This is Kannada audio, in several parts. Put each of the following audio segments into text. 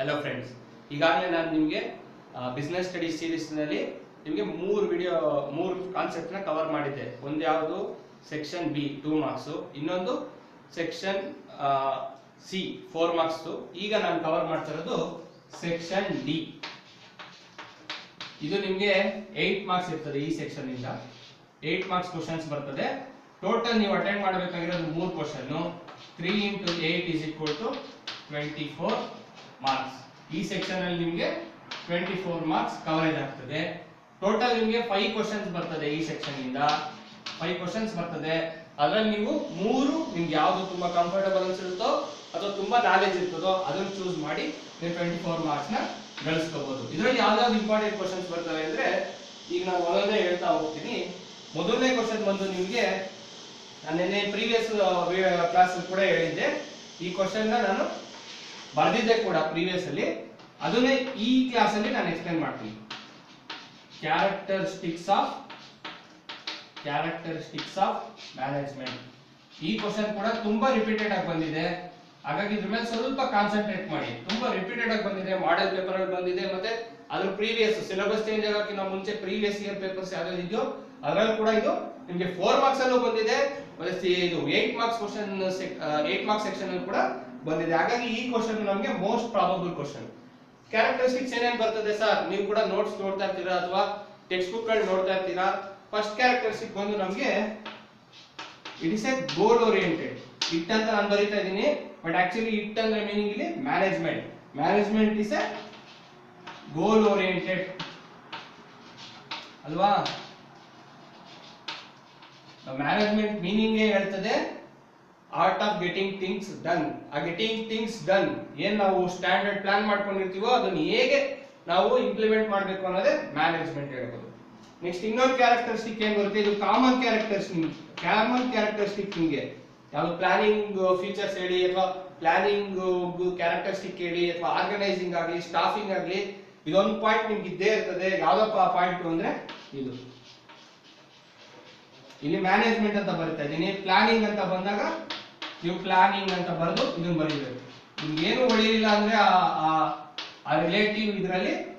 ಹಲೋ ಫ್ರೆಂಡ್ಸ್ ಈಗಾಗಲೇ ನಾನು ನಿಮಗೆ ಬಿಸ್ನೆಸ್ ಸ್ಟಡಿ ಸೀರೀಸ್ನಲ್ಲಿ ನಿಮಗೆ ಮೂರು ವಿಡಿಯೋ ಮೂರು ಕಾನ್ಸೆಪ್ಟ್ನ ಕವರ್ ಮಾಡಿದ್ದೆ. ಒಂದು ಯಾವುದು? ಸೆಕ್ಷನ್ ಬಿ ಟೂ ಮಾರ್ಕ್ಸು ಇನ್ನೊಂದು ಸೆಕ್ಷನ್ ಸಿ ಫೋರ್ ಮಾರ್ಕ್ಸು ಈಗ ನಾನು ಕವರ್ ಮಾಡ್ತಿರೋದು ಸೆಕ್ಷನ್ ಡಿ ಇದು ನಿಮಗೆ ಏಯ್ಟ್ ಮಾರ್ಕ್ಸ್ ಇರ್ತದೆ ಈ ಸೆಕ್ಷನ್ ಇಂದ ಏಯ್ಟ್ ಮಾರ್ಕ್ಸ್ ಕ್ವಶನ್ಸ್ ಬರ್ತದೆ. ಟೋಟಲ್ ನೀವು ಅಟೆಂಡ್ ಮಾಡಬೇಕಾಗಿರೋದು ಮೂರು question three into eight is equal to twenty four marks ಈ ಸೆಕ್ಷನ್ ಅಲ್ಲಿ ನಿಮಗೆ ಟ್ವೆಂಟಿ ಫೋರ್ ಮಾರ್ಕ್ಸ್ ಕವರೇಜ್ ಆಗ್ತದೆ. ಟೋಟಲ್ ನಿಮಗೆ ಫೈವ್ ಕ್ವಶನ್ಸ್ ಬರ್ತದೆ ಈ ಸೆಕ್ಷನ್ ಇಂದ ಫೈವ್ ಕ್ವಶನ್ಸ್ ಬರ್ತದೆ. ಅದ್ರಲ್ಲಿ ನೀವು ಮೂರು ನಿಮ್ಗೆ ಯಾವುದು ತುಂಬಾ ಕಂಫರ್ಟಬಲ್ ಅನ್ಸಿರುತ್ತೋ ಅಥವಾ ತುಂಬಾ ನಾಲೆಜ್ ಇರ್ತದೋ ಅದನ್ನ ಚೂಸ್ ಮಾಡಿ ನೀವು ಟ್ವೆಂಟಿ ಫೋರ್ ಮಾರ್ಕ್ಸ್ನ ಗಳಿಸ್ಕೋಬಹುದು ಇದರಲ್ಲಿ ಯಾವ್ದಾವ್ದು ಇಂಪಾರ್ಟೆಂಟ್ ಕ್ವಶನ್ಸ್ ಬರ್ತವೆ ಅಂದ್ರೆ ಈಗ ನಾನು ಒಂದೊಂದೇ ಹೇಳ್ತಾ ಹೋಗ್ತೀನಿ. ಮೊದಲನೇ ಕ್ವಶನ್ ಬಂದು ನಿಮಗೆ ನಾನು ನಿನ್ನೆ ಪ್ರೀವಿಯಸ್ ಕ್ಲಾಸ್ ಕೂಡ ಹೇಳಿದ್ದೆ. ಈ ಕ್ವಶನ್ ನಾನು ಬರ್ದಿದ್ದೆ ಕೂಡ ಪ್ರೀವಿಯಸ್ ಅಲ್ಲಿ. ಅದನ್ನೇ ಈ ಕ್ಲಾಸ್ ಅಲ್ಲಿ ನಾನು ಎಕ್ಸ್ಪ್ಲೈನ್ ಮಾಡ್ತೀನಿ. Characteristics of characteristics of management ಈ ಕ್ವಶನ್ ಕೂಡ ತುಂಬಾ ರಿಪೀಟೆಡ್ ಆಗಿ ಬಂದಿದೆ. ಹಾಗಾಗಿ ಇದ್ರ ಮೇಲೆ ಸ್ವಲ್ಪ ಕಾನ್ಸಂಟ್ರೇಟ್ ಮಾಡಿ. ತುಂಬಾ ರಿಪೀಟೆಡ್ ಆಗಿ ಬಂದಿದೆ. ಮಾಡೆಲ್ ಪೇಪರ್ ಅಲ್ಲಿ ಬಂದಿದೆ. ಮತ್ತೆ ಅದ್ರ ಪ್ರೀವಿಯಸ್ ಸಿಲೆಬಸ್ ಚೇಂಜ್ ಆಗೋಕ್ಕಿಂತ ಮುಂಚೆ ಪ್ರೀವಿಯಸ್ ಇಯರ್ ಪೇಪರ್ಸ್ ಯಾವ್ದು ಇದೆಯೋ ಅದರಲ್ಲಿ ಕೂಡ ಇದು ನಿಮಗೆ ಫೋರ್ ಮಾರ್ಕ್ಸ್ ಅಲ್ಲೂ ಬಂದಿದೆ. ಮತ್ತೆ ಇದು eight marks question eight marks section ಅಲ್ಲಿ ಕೂಡ ಬಂದಿದೆ. ಹಾಗಾಗಿ ಈ ಕ್ವಶನ್ ನಮಗೆ ಮೋಸ್ಟ್ ಪ್ರಾಬಬಲ್ ಕ್ವಶನ್ ಕ್ಯಾರೆಕ್ಟರಿಸ್ಟಿಕ್ಸ್ ಏನೇನು ಬರ್ತದೆ ಸರ್ ನೀವು ಕೂಡ ನೋಟ್ಸ್ ನೋಡ್ತಾ ಇರ್ತೀರಾ ಅಥವಾ ಟೆಕ್ಸ್ಟ್ ಬುಕ್ಗಳು ನೋಡ್ತಾ ಇರ್ತೀರಾ? ಫಸ್ಟ್ ಕ್ಯಾರೆಕ್ಟರಿಸ್ಟಿಕ್ ಬಂದು ನಮಗೆ it is a goal oriented it ಅಂತ ನಾನು ಬರೀತಾ ಇದ್ದೀನಿ ಬಟ್ ಆಕ್ಚುಲಿ ಇಟ್ ಅಂದ್ರೆ ಮೀನಿಂಗ್ ಇಲ್ಲಿ management management is a goal oriented ಅಲ್ವಾ ಮ್ಯಾನೇಜ್ಮೆಂಟ್ ಮೀನಿಂಗ್ ಹೇಳ್ತದೆ art of getting things done ಆ ಗೆಟಿಂಗ್ ಥಿಂಗ್ಸ್ ಡನ್ ಏನ್ ನಾವು ಸ್ಟ್ಯಾಂಡರ್ಡ್ ಪ್ಲಾನ್ ಮಾಡ್ಕೊಂಡಿರ್ತೀವೋ ಅದನ್ನ ಹೇಗೆ ನಾವು ಇಂಪ್ಲಿಮೆಂಟ್ ಮಾಡಬೇಕು ಅನ್ನೋದೇ ಮ್ಯಾನೇಜ್ಮೆಂಟ್ ಹೇಳ್ಬೋದು. ನೆಕ್ಸ್ಟ್ ಇನ್ನೊಂದು ಕ್ಯಾರೆಕ್ಟರಿಸ್ಟಿಕ್ ಏನ್ ಬರುತ್ತೆ? ಇದು ಕಾಮನ್ ಕ್ಯಾರೆಕ್ಟರಿಸ್ಟಿಕ್ ಕಾಮನ್ ಕ್ಯಾರೆಕ್ಟರಿಸ್ಟಿಕ್ ನಿಮಗೆ. ಯಾವ್ದು ಪ್ಲಾನಿಂಗ್ ಫೀಚರ್ಸ್ ಹೇಳಿ ಅಥವಾ ಪ್ಲಾನಿಂಗ್ ಕ್ಯಾರೆಕ್ಟರಿಸ್ಟಿಕ್ ಹೇಳಿ ಅಥವಾ ಆರ್ಗನೈಸಿಂಗ್ ಆಗಲಿ ಸ್ಟಾಫಿಂಗ್ ಆಗಲಿ, ಇದೊಂದು ಪಾಯಿಂಟ್ ನಿಮ್ಗೆ ಇದ್ದೇ ಇರ್ತದೆ. ಯಾವ್ದಪ್ಪ ಪಾಯಿಂಟ್ ಅಂದ್ರೆ ಇದು. ಇಲ್ಲಿ ಮ್ಯಾನೇಜ್ಮೆಂಟ್ ಅಂತ ಬರ್ತಾ ಇದ್ದೀನಿ. ಪ್ಲಾನಿಂಗ್ ಅಂತ ಬಂದಾಗ ನೀವು ಪ್ಲಾನಿಂಗ್ ಅಂತ ಬರೆದು ಇದನ್ನ ಬರೀಬೇಕು. ನಿಮ್ಗೆ ಏನು ಹೊಳಿಲಿಲ್ಲ ಅಂದ್ರೆ ಆ- ರಿಲೇಟಿವ್ ಇದರಲ್ಲಿ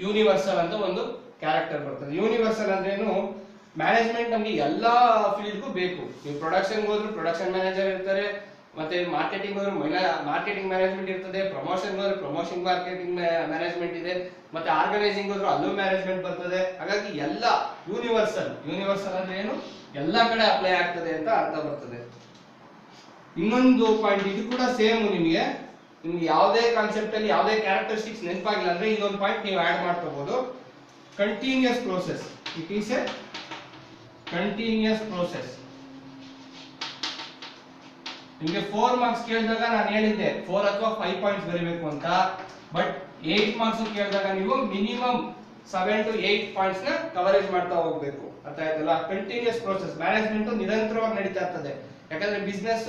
ಯೂನಿವರ್ಸಲ್ ಅಂತ ಒಂದು ಕ್ಯಾರೆಕ್ಟರ್ ಬರ್ತದೆ. ಯೂನಿವರ್ಸಲ್ ಅಂದ್ರೇನು ಮ್ಯಾನೇಜ್ಮೆಂಟ್ ನಮಗೆ ಎಲ್ಲ ಫೀಲ್ಡ್ಗೂ ಬೇಕು. ನೀವು ಪ್ರೊಡಕ್ಷನ್ ಹೋದ್ರು ಪ್ರೊಡಕ್ಷನ್ ಮ್ಯಾನೇಜರ್ ಇರ್ತಾರೆ, ಮತ್ತೆ ಮಾರ್ಕೆಟಿಂಗ್ ಹೋದ್ರೆ ಮಾರ್ಕೆಟಿಂಗ್ ಮ್ಯಾನೇಜ್ಮೆಂಟ್ ಇರ್ತದೆ ಪ್ರಮೋಷನ್ ಹೋದ್ರೆ ಪ್ರಮೋಷನ್ ಮಾರ್ಕೆಟಿಂಗ್ ಮ್ಯಾನೇಜ್ಮೆಂಟ್ ಇದೆ, ಮತ್ತೆ ಆರ್ಗನೈಸಿಂಗ್ ಹೋದ್ರು ಅಲ್ಲೂ ಮ್ಯಾನೇಜ್ಮೆಂಟ್ ಬರ್ತದೆ. ಹಾಗಾಗಿ ಎಲ್ಲ ಯೂನಿವರ್ಸಲ್ ಯೂನಿವರ್ಸಲ್ ಅಂದ್ರೆ ಏನು? ಎಲ್ಲ ಕಡೆ ಅಪ್ಲೈ ಆಗ್ತದೆ ಅಂತ ಅರ್ಥ ಬರ್ತದೆ. ಇನ್ನೊಂದು ಪಾಯಿಂಟ್ ಇದು ಕೂಡ ಸೇಮ್ ನಿಮಗೆ. ನಿಮ್ಗೆ ಯಾವುದೇ ಕಾನ್ಸೆಪ್ಟ್ ಅಲ್ಲಿ ಯಾವುದೇ ಕ್ಯಾರೆಕ್ಟರಿಸ್ಟಿಕ್ಸ್ ನೆನಪಾಗಿಲ್ಲ ಅಂದ್ರೆ ಇದೊಂದು ಪಾಯಿಂಟ್ ನೀವು ಆಡ್ ಮಾಡ್ಕೋಬಹುದು continuous process it is a continuous process ನಿಮಗೆ ಫೋರ್ ಮಾರ್ಕ್ಸ್ ಕೇಳಿದಾಗ ನಾನು ಹೇಳಿದ್ದೆ ಫೋರ್ ಅಥವಾ ಫೈವ್ ಪಾಯಿಂಟ್ಸ್ ಬರೀಬೇಕು ಅಂತ. ಬಟ್ ಏಟ್ ಮಾರ್ಕ್ಸ್ ಕೇಳಿದಾಗ ನೀವು ಮಿನಿಮಮ್ ಸೆವೆನ್ ಟು ಏಟ್ ಪಾಯಿಂಟ್ಸ್ನ ಕವರೇಜ್ ಮಾಡ್ತಾ ಹೋಗ್ಬೇಕು. ಅರ್ಥ ಆಯ್ತಲ್ಲ? ಕಂಟಿನ್ಯೂಸ್ ಪ್ರೋಸೆಸ್ ಮ್ಯಾನೇಜ್ಮೆಂಟ್ ನಿರಂತರವಾಗಿ ನಡೀತಾ ಇರ್ತದೆ. ಯಾಕಂದ್ರೆ ಬಿಸ್ನೆಸ್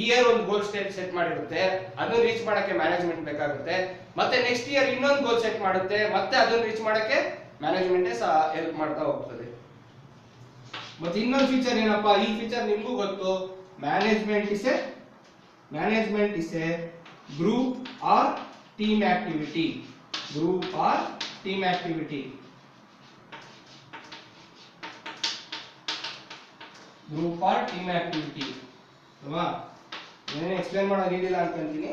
ಇಯರ್ ಒಂದು ಗೋಲ್ ಸ್ಟೇಟ್ ಸೆಟ್ ಮಾಡಿರುತ್ತೆ, ಅದನ್ನ ರೀಚ್ ಮಾಡಕ್ಕೆ ಮ್ಯಾನೇಜ್ಮೆಂಟ್ ಬೇಕಾಗುತ್ತೆ, ಮತ್ತೆ ನೆಕ್ಸ್ಟ್ ಇಯರ್ ಇನ್ನೊಂದು ಗೋಲ್ ಸೆಟ್ ಮಾಡುತ್ತೆ, ಮತ್ತೆ ಅದನ್ನ ರೀಚ್ ಮಾಡಕ್ಕೆ ಮ್ಯಾನೇಜ್ಮೆಂಟೇ ಹೆಲ್ಪ್ ಮಾಡ್ತಾ ಹೋಗ್ತದೆ. ಮತ್ತೆ ಇನ್ನೊಂದು ಫೀಚರ್ ಏನಪ್ಪಾ, ಈ ಫೀಚರ್ ನಿಮಗೂ ಗೊತ್ತು. Management is a management is a group or team activity group or team activity group or team activity ಅಲ್ವಾ? ಏನೇನು ಎಕ್ಸ್ಪ್ಲೇನ್ ಮಾಡೋದಿಲ್ಲ ಅಂತಂತೀನಿ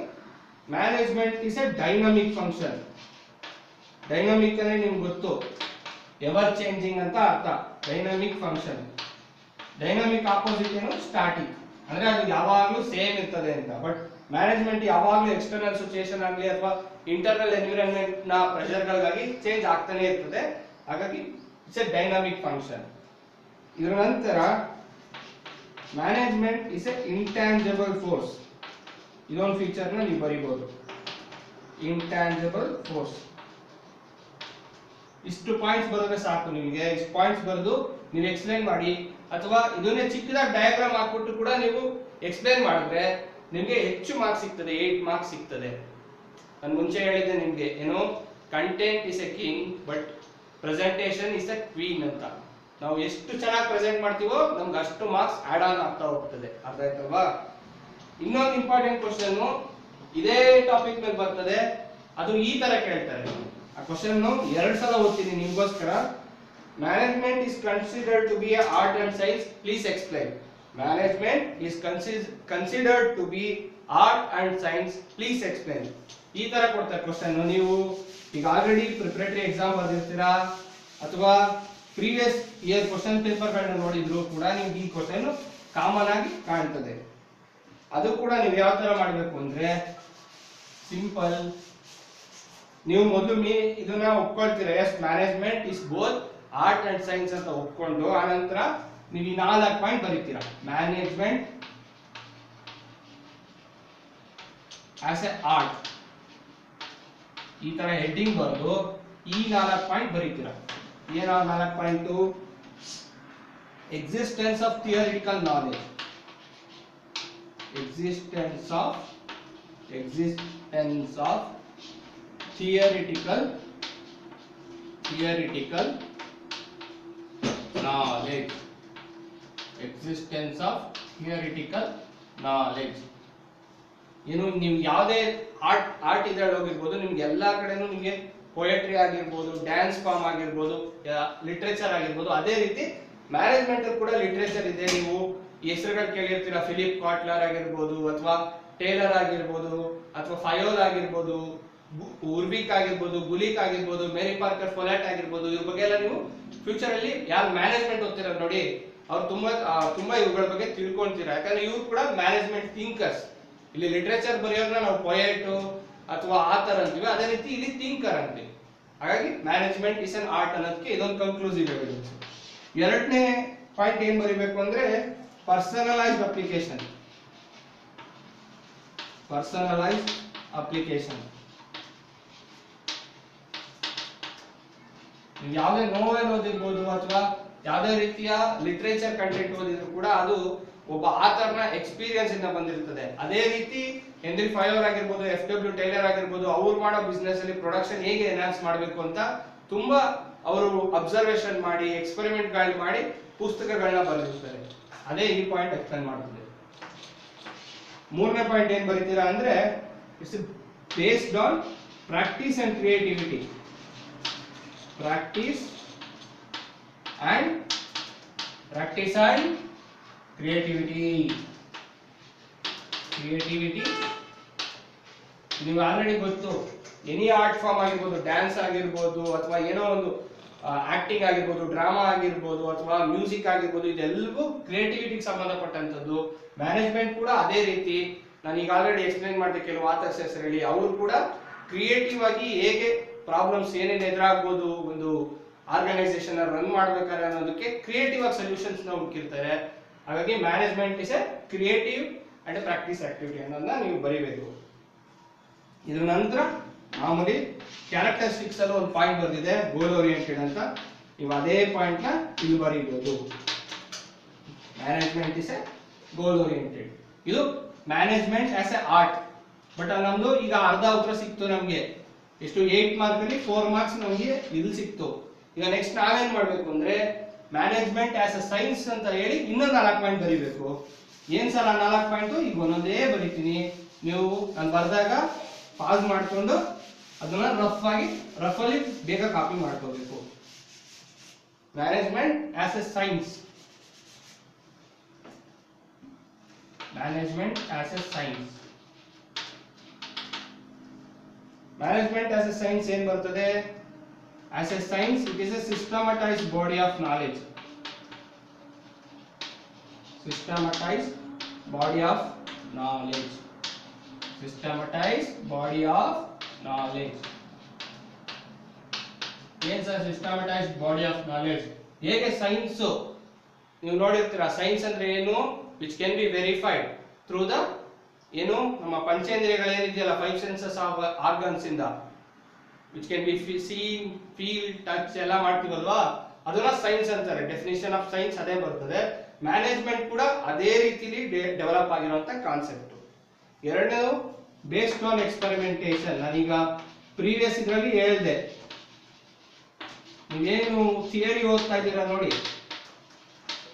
management is a dynamic function dynamic ಅಂದ್ರೆ ನಿಮ್ಗೆ ಗೊತ್ತು. ಎವರ್ ಚೇಂಜಿಂಗ್ ಅಂತ ಅರ್ಥ. ಡೈನಮಿಕ್ ಫಂಕ್ಷನ್ ಡೈನಮಿಕ್ ಆಪೋಸಿಟ್ ಏನು? ಸ್ಟಾಟಿಕ್ ಅಂದ್ರೆ ಅದು ಯಾವಾಗಲೂ ಸೇಮ್ ಇರ್ತದೆ ಅಂತ. ಬಟ್ ಮ್ಯಾನೇಜ್ಮೆಂಟ್ ಯಾವಾಗಲೂ ಎಕ್ಸ್ಟರ್ನಲ್ ಸಿಚುಯೇಷನ್ ಆಗಲಿ ಅಥವಾ ಇಂಟರ್ನಲ್ ಎನ್ವಿರಾನ್ಮೆಂಟ್ನ ಪ್ರೆಷರ್ಗಳಿಗಾಗಿ ಚೇಂಜ್ ಆಗ್ತಾನೆ ಇರ್ತದೆ. ಹಾಗಾಗಿ ಇಟ್ಸ್ ಎ ಡೈನಮಿಕ್ ಫಂಕ್ಷನ್ ಇದರ ನಂತರ management is a intangible force ಇದೊಂದು ಫೀಚರ್ನ ನೀವು ಬರಿಬೋದು. ಇಂಟ್ಯಾಂಜಬಲ್ ಫೋರ್ಸ್ ಇಷ್ಟು ಪಾಯಿಂಟ್ಸ್ ಬರೋದ್ರೆ ಸಾಕು ನಿಮಗೆ. ಇಷ್ಟು ಪಾಯಿಂಟ್ಸ್ ಬರೆದು ನೀವು ಎಕ್ಸ್ಪ್ಲೈನ್ ಮಾಡಿ. ಅಥವಾ ಇದನ್ನೇ ಚಿಕ್ಕದಾಗಿ ಡಯಾಗ್ರಾಮ್ ಹಾಕ್ಬಿಟ್ಟು ಕೂಡ ನೀವು ಎಕ್ಸ್ಪ್ಲೈನ್ ಮಾಡಿದ್ರೆ ನಿಮಗೆ ಹೆಚ್ಚು ಮಾರ್ಕ್ಸ್ ಸಿಗ್ತದೆ ಏಟ್ ಮಾರ್ಕ್ಸ್ ಸಿಗ್ತದೆ. ನಾನು ಮುಂಚೆ ಹೇಳಿದ್ದೆ ನಿಮಗೆ, ಏನು content is a king but presentation is a queen ಅಂತ. ನಾವು ಎಷ್ಟು ಚೆನ್ನಾಗಿ ಪ್ರೆಸೆಂಟ್ ಮಾಡ್ತೀವೋ ನಮ್ಗೆ ಅಷ್ಟು ಮಾರ್ಕ್ಸ್ ಆಡ್ ಆನ್ ಆಗ್ತಾ ಹೋಗ್ತದೆ. ಅರ್ಥ ಆಯ್ತಲ್ವಾ? ಇನ್ನೊಂದು ಇಂಪಾರ್ಟೆಂಟ್ ಕ್ವಶನ್ ಇದೇ ಟಾಪಿಕ್ ಮೇಲೆ ಬರ್ತದೆ. ಅದು ಈ ತರ ಕೇಳ್ತಾರೆ. ಆ ಕ್ವಶನ್ ಎರಡ್ ಸಲ ಓದ್ತೀನಿ ನಿಮ್ಗೋಸ್ಕರ. Management is considered to be art and science please explain management is considered to be art and science please explain ಈ ತರ ಕೊಡ್ತಾರೆ ಕ್ವಶನ್ ನೀವು. ಈಗ ಆಲ್ರೆಡಿ ಪ್ರಿಪರೇಟರಿ ಎಕ್ಸಾಮ್ ಬರ್ದಿರ್ತೀರಾ? ಅಥವಾ ಪ್ರೀವಿಯಸ್ ಇಯರ್ ಕ್ವಶನ್ ಪೇಪರ್ಗಳನ್ನ ನೋಡಿದ್ರು ಕೂಡ ನಿಮ್ಗೆ ಈ ಕ್ವಶನ್ ಕಾಮನ್ ಆಗಿ ಕಾಣ್ತದೆ. ಅದು ಕೂಡ ನೀವು ಯಾವ ತರ ಮಾಡಬೇಕು ಅಂದ್ರೆ ಸಿಂಪಲ್ ನೀವು ಮೊದಲು ಮೀ ಇದನ್ನ ಒಪ್ಕೊಳ್ತೀರಾ? Yes management is both art and science ಅಂತ ಒಪ್ಕೊಂಡು ಆನಂತರ ನೀವು ಈ ನಾಲ್ಕು ಪಾಯಿಂಟ್ ಬರೀತೀರಾ? ಮ್ಯಾನೇಜ್ಮೆಂಟ್ ಆಸ್ ಎ ಆರ್ಟ್ ಈ ತರ ಹೆಡ್ಡಿಂಗ್ ಬರೆದು ಈ ನಾಲ್ಕು ಪಾಯಿಂಟ್ ಬರೀತೀರಾ? ಏನ ನಾಲ್ಕು point existence of theoretical knowledge existence of existence of theoretical theoretical knowledge existence of theoretical knowledge ಏನು ನೀವು ಯಾವುದೇ ಆರ್ಟ್ ಆರ್ಟ್ ಇದ್ರಲ್ಲಿ ಹೋಗಿರ್ಬೋದು ನಿಮ್ಗೆ ಎಲ್ಲ ಕಡೆನೂ ನಿಮಗೆ ಪೊಯೆಟ್ರಿ ಆಗಿರ್ಬೋದು ಡ್ಯಾನ್ಸ್ ಫಾರ್ಮ್ ಆಗಿರ್ಬೋದು ಲಿಟ್ರೇಚರ್ ಆಗಿರ್ಬೋದು, ಅದೇ ರೀತಿ ಮ್ಯಾನೇಜ್ಮೆಂಟ್ ಕೂಡ ಲಿಟ್ರೇಚರ್ ಇದೆ. ನೀವು ಹೆಸರುಗಳು ಕೇಳಿರ್ತೀರ ಫಿಲಿಪ್ ಕಾಟ್ಲರ್ ಆಗಿರ್ಬೋದು ಅಥವಾ ಟೇಲರ್ ಆಗಿರ್ಬೋದು ಅಥವಾ ಫಯೋಲ್ ಆಗಿರ್ಬೋದು ಉರ್ಬಿಕ್ ಆಗಿರ್ಬೋದು ಗುಲಿಕ್ ಆಗಿರ್ಬೋದು ಮೇರಿ ಪಾರ್ಕರ್ ಫೊಲಾಟ್ ಆಗಿರ್ಬೋದು, ಇವ್ರ ಬಗ್ಗೆ ಎಲ್ಲ ನೀವು ಫ್ಯೂಚರ್ ಅಲ್ಲಿ ಯಾರು ಮ್ಯಾನೇಜ್ಮೆಂಟ್ ಓದ್ತೀರ ನೋಡಿ, ಅವ್ರು ತುಂಬಾ ತುಂಬಾ ಇವುಗಳ ಬಗ್ಗೆ ತಿಳ್ಕೊಂತೀರಾ ಯಾಕಂದ್ರೆ ಇವ್ರು ಕೂಡ ಮ್ಯಾನೇಜ್ಮೆಂಟ್ ಥಿಂಕರ್ಸ್ ಇಲ್ಲಿ ಲಿಟ್ರೇಚರ್ ಬರೆಯೋರ್ನ ನಾವು ಪೊಯೆಟ್ ಅಥವಾ ಆಥರ್ ಅಂತೀವಿ ಅದೇ ರೀತಿ ಇಲ್ಲಿ ಥಿಂಕರ್ ಅಂತೀವಿ ಹಾಗಾಗಿ ಮ್ಯಾನೇಜ್ಮೆಂಟ್ ಇಸ್ ಅನ್ ಆರ್ಟ್ ಅನ್ನೋದಕ್ಕೆ ಇದೊಂದು ಕನ್ಕ್ಲೂಸಿವ್ ಎವಿಡೆನ್ಸ್ ಎರಡನೇ ಪಾಯಿಂಟ್ ಏನ್ ಬರೀಬೇಕು ಅಂದ್ರೆ ಪರ್ಸನಲೈಸ್ಡ್ ಅಪ್ಲಿಕೇಶನ್ ಪರ್ಸನಲೈಸ್ಡ್ ಅಪ್ಲಿಕೇಶನ್ ನೀವು ಯಾವುದೇ ನೋವೆಲ್ ಓದಿರ್ಬೋದು ಅಥವಾ ಯಾವುದೇ ರೀತಿಯ ಲಿಟ್ರೇಚರ್ ಕಂಟೆಂಟ್ ಓದಿದ್ರು ಕೂಡ ಅದು ಒಬ್ಬ ಆತರ್ನ ಎಕ್ಸ್ಪೀರಿಯನ್ಸ್ ಇಂದ ಬಂದಿರ್ತದೆ. ಅದೇ ರೀತಿ ಹೆನ್ರಿ ಫೈವರ್ ಆಗಿರ್ಬೋದು ಎಫ್ ಡಬ್ಲ್ಯೂ ಟೈಲರ್ ಆಗಿರ್ಬೋದು, ಅವ್ರು ಮಾಡೋ ಬಿಸ್ನೆಸ್ ಅಲ್ಲಿ ಪ್ರೊಡಕ್ಷನ್ ಹೇಗೆ ಎನ್ಹಾನ್ಸ್ ಮಾಡಬೇಕು ಅಂತ ತುಂಬಾ ಅವರು ಅಬ್ಸರ್ವೇಷನ್ ಮಾಡಿ ಎಕ್ಸ್ಪೆರಿಮೆಂಟ್ಗಳು ಮಾಡಿ ಪುಸ್ತಕಗಳನ್ನ ಬರೆದಿರ್ತಾರೆ. ಅದೇ ಈ ಪಾಯಿಂಟ್ ಎಕ್ಸ್ಪ್ಲೈನ್ ಮಾಡ್ತದೆ. ಮೂರನೇ ಪಾಯಿಂಟ್ ಏನ್ ಬರೀತೀರಾ ಅಂದ್ರೆ it's based on practice and creativity practice and practice and creativity. Creativity. ನಿಮ್ಗೆ ಆಲ್ರೆಡಿ ಗೊತ್ತು ಎನಿ ಆರ್ಟ್ ಫಾರ್ಮ್ ಆಗಿರ್ಬೋದು ಡ್ಯಾನ್ಸ್ ಆಗಿರ್ಬೋದು, ಅಥವಾ ಏನೋ ಒಂದು ಆಕ್ಟಿಂಗ್ ಆಗಿರ್ಬೋದು ಡ್ರಾಮಾ ಆಗಿರ್ಬೋದು, ಅಥವಾ ಮ್ಯೂಸಿಕ್ ಆಗಿರ್ಬೋದು, ಇದೆಲ್ಲವೂ ಕ್ರಿಯೇಟಿವಿಟಿಗೆ ಸಂಬಂಧಪಟ್ಟಂಥದ್ದು. ಮ್ಯಾನೇಜ್ಮೆಂಟ್ ಕೂಡ ಅದೇ ರೀತಿ, ನಾನು ಈಗ ಆಲ್ರೆಡಿ ಎಕ್ಸ್ಪ್ಲೈನ್ ಮಾಡಿದೆ ಕೆಲವು ಆಥರ್ಸ್ ಹೆಸರು ಹೇಳಿ ಅವರು ಕೂಡ ಕ್ರಿಯೇಟಿವ್ ಆಗಿ ಹೇಗೆ ಪ್ರಾಬ್ಲಮ್ಸ್ ಏನೇನು ಎದುರಾಗ್ಬೋದು, ಒಂದು ಆರ್ಗನೈಸೇಷನ್ ರನ್ ಮಾಡ್ಬೇಕಾದ್ರೆ ಅನ್ನೋದಕ್ಕೆ ಕ್ರಿಯೇಟಿವ್ ಆಗಿ ಸೊಲ್ಯೂಷನ್ಸ್ನ ಹುಡುಕಿರ್ತಾರೆ. ಹಾಗಾಗಿ management is a creative and practice activity ಅನ್ನೋದನ್ನ ನೀವು ಬರೀಬೇಕು. ಇದ್ರ ನಂತರ ಮಾಮೂಲಿ ಕ್ಯಾರೆಕ್ಟರಿಸ್ಟಿಕ್ಸ್ ಅಲ್ಲಿ ಒಂದು ಪಾಯಿಂಟ್ ಬಂದಿದೆ ಗೋಲ್ ಓರಿಯೆಂಟೆಡ್ ಅಂತ. ನೀವು ಅದೇ ಪಾಯಿಂಟ್ ಇಲ್ಲಿ ಬರೀಬಹುದು management is a goal oriented ಇದು management as a art but ನಮ್ದು ಈಗ ಅರ್ಧ ಉತ್ತರ ಸಿಕ್ತು ನಮಗೆ. ಎಷ್ಟು ಏಟ್ ಮಾರ್ಕ್ ಅಲ್ಲಿ ಫೋರ್ ಮಾರ್ಕ್ಸ್ ನಮಗೆ ಇಲ್ಲಿ ಸಿಕ್ತು. ಈಗ ನೆಕ್ಸ್ಟ್ ನಾವೇನ್ ಮಾಡ್ಬೇಕು ಅಂದ್ರೆ ಮ್ಯಾನೇಜ್ಮೆಂಟ್ ಆಸ್ ಎ ಸೈನ್ಸ್ ಅಂತ ಹೇಳಿ ಇನ್ನೊಂದು ನಾಲ್ಕು ಪಾಯಿಂಟ್ ಬರೀಬೇಕು. ಏನ್ ಸರ್ ನಾಲ್ಕು ಪಾಯಿಂಟು? ಈಗ ಒಂದೊಂದೇ ಬರೀತೀನಿ. ನೀವು ನಾನು ಬರೆದಾಗ ಪಾಸ್ ಮಾಡ್ಕೊಂಡು ಅದನ್ನ ರಫ್ ಆಗಿ ರಫ್ ಅಲ್ಲಿ ಬೇಗ ಕಾಪಿ ಮಾಡ್ಕೋಬೇಕು. Management as a science management as a science management as a science ಏನ್ ಬರ್ತದೆ? As a science it is a systematize body of knowledge systematized body of knowledge. Systematized body of knowledge. ಏನ್ sir systematized body of knowledge ಹೇಗೆ ಸೈನ್ಸ್ ನೀವು ನೋಡಿರ್ತೀರಾ ಸೈನ್ಸ್ ಅಂದ್ರೆ ಏನು? Which can be verified through the ಏನು? ನಮ್ಮ ಪಂಚೇಂದ್ರಿಯಗಳೇನಿದೆಯಲ್ಲ ಫೈವ್ ಸೆನ್ಸಸ್ ಆಫ್ ಆರ್ಗನ್ಸ್ ಇಂದ. Which can be seen feel touch ಎಲ್ಲ ಮಾಡ್ತೀವಲ್ವಾ? ಅದನ್ನ ಸೈನ್ಸ್ ಅಂತಾರೆ. ಡೆಫಿನೇಷನ್ ಆಫ್ ಸೈನ್ಸ್ ಅದೇ ಬರ್ತದೆ. ಮ್ಯಾನೇಜ್ಮೆಂಟ್ ಕೂಡ ಅದೇ ರೀತಿಲಿ ಡೆವಲಪ್ ಆಗಿರುವಂತ ಕಾನ್ಸೆಪ್ಟ್ ಎರಡನೇದು ಬೇಸ್ಡ್ ಆನ್ ಎಕ್ಸ್ಪೆರಿಮೆಂಟೇಷನ್ ನಾನೀಗ ಪ್ರೀವಿಯಸ್ ಇದರಲ್ಲಿ ಹೇಳಿದೆ. ನೀವೇನು ಥಿಯರಿ ಓದ್ತಾ ಇದ್ದೀರಾ ನೋಡಿ.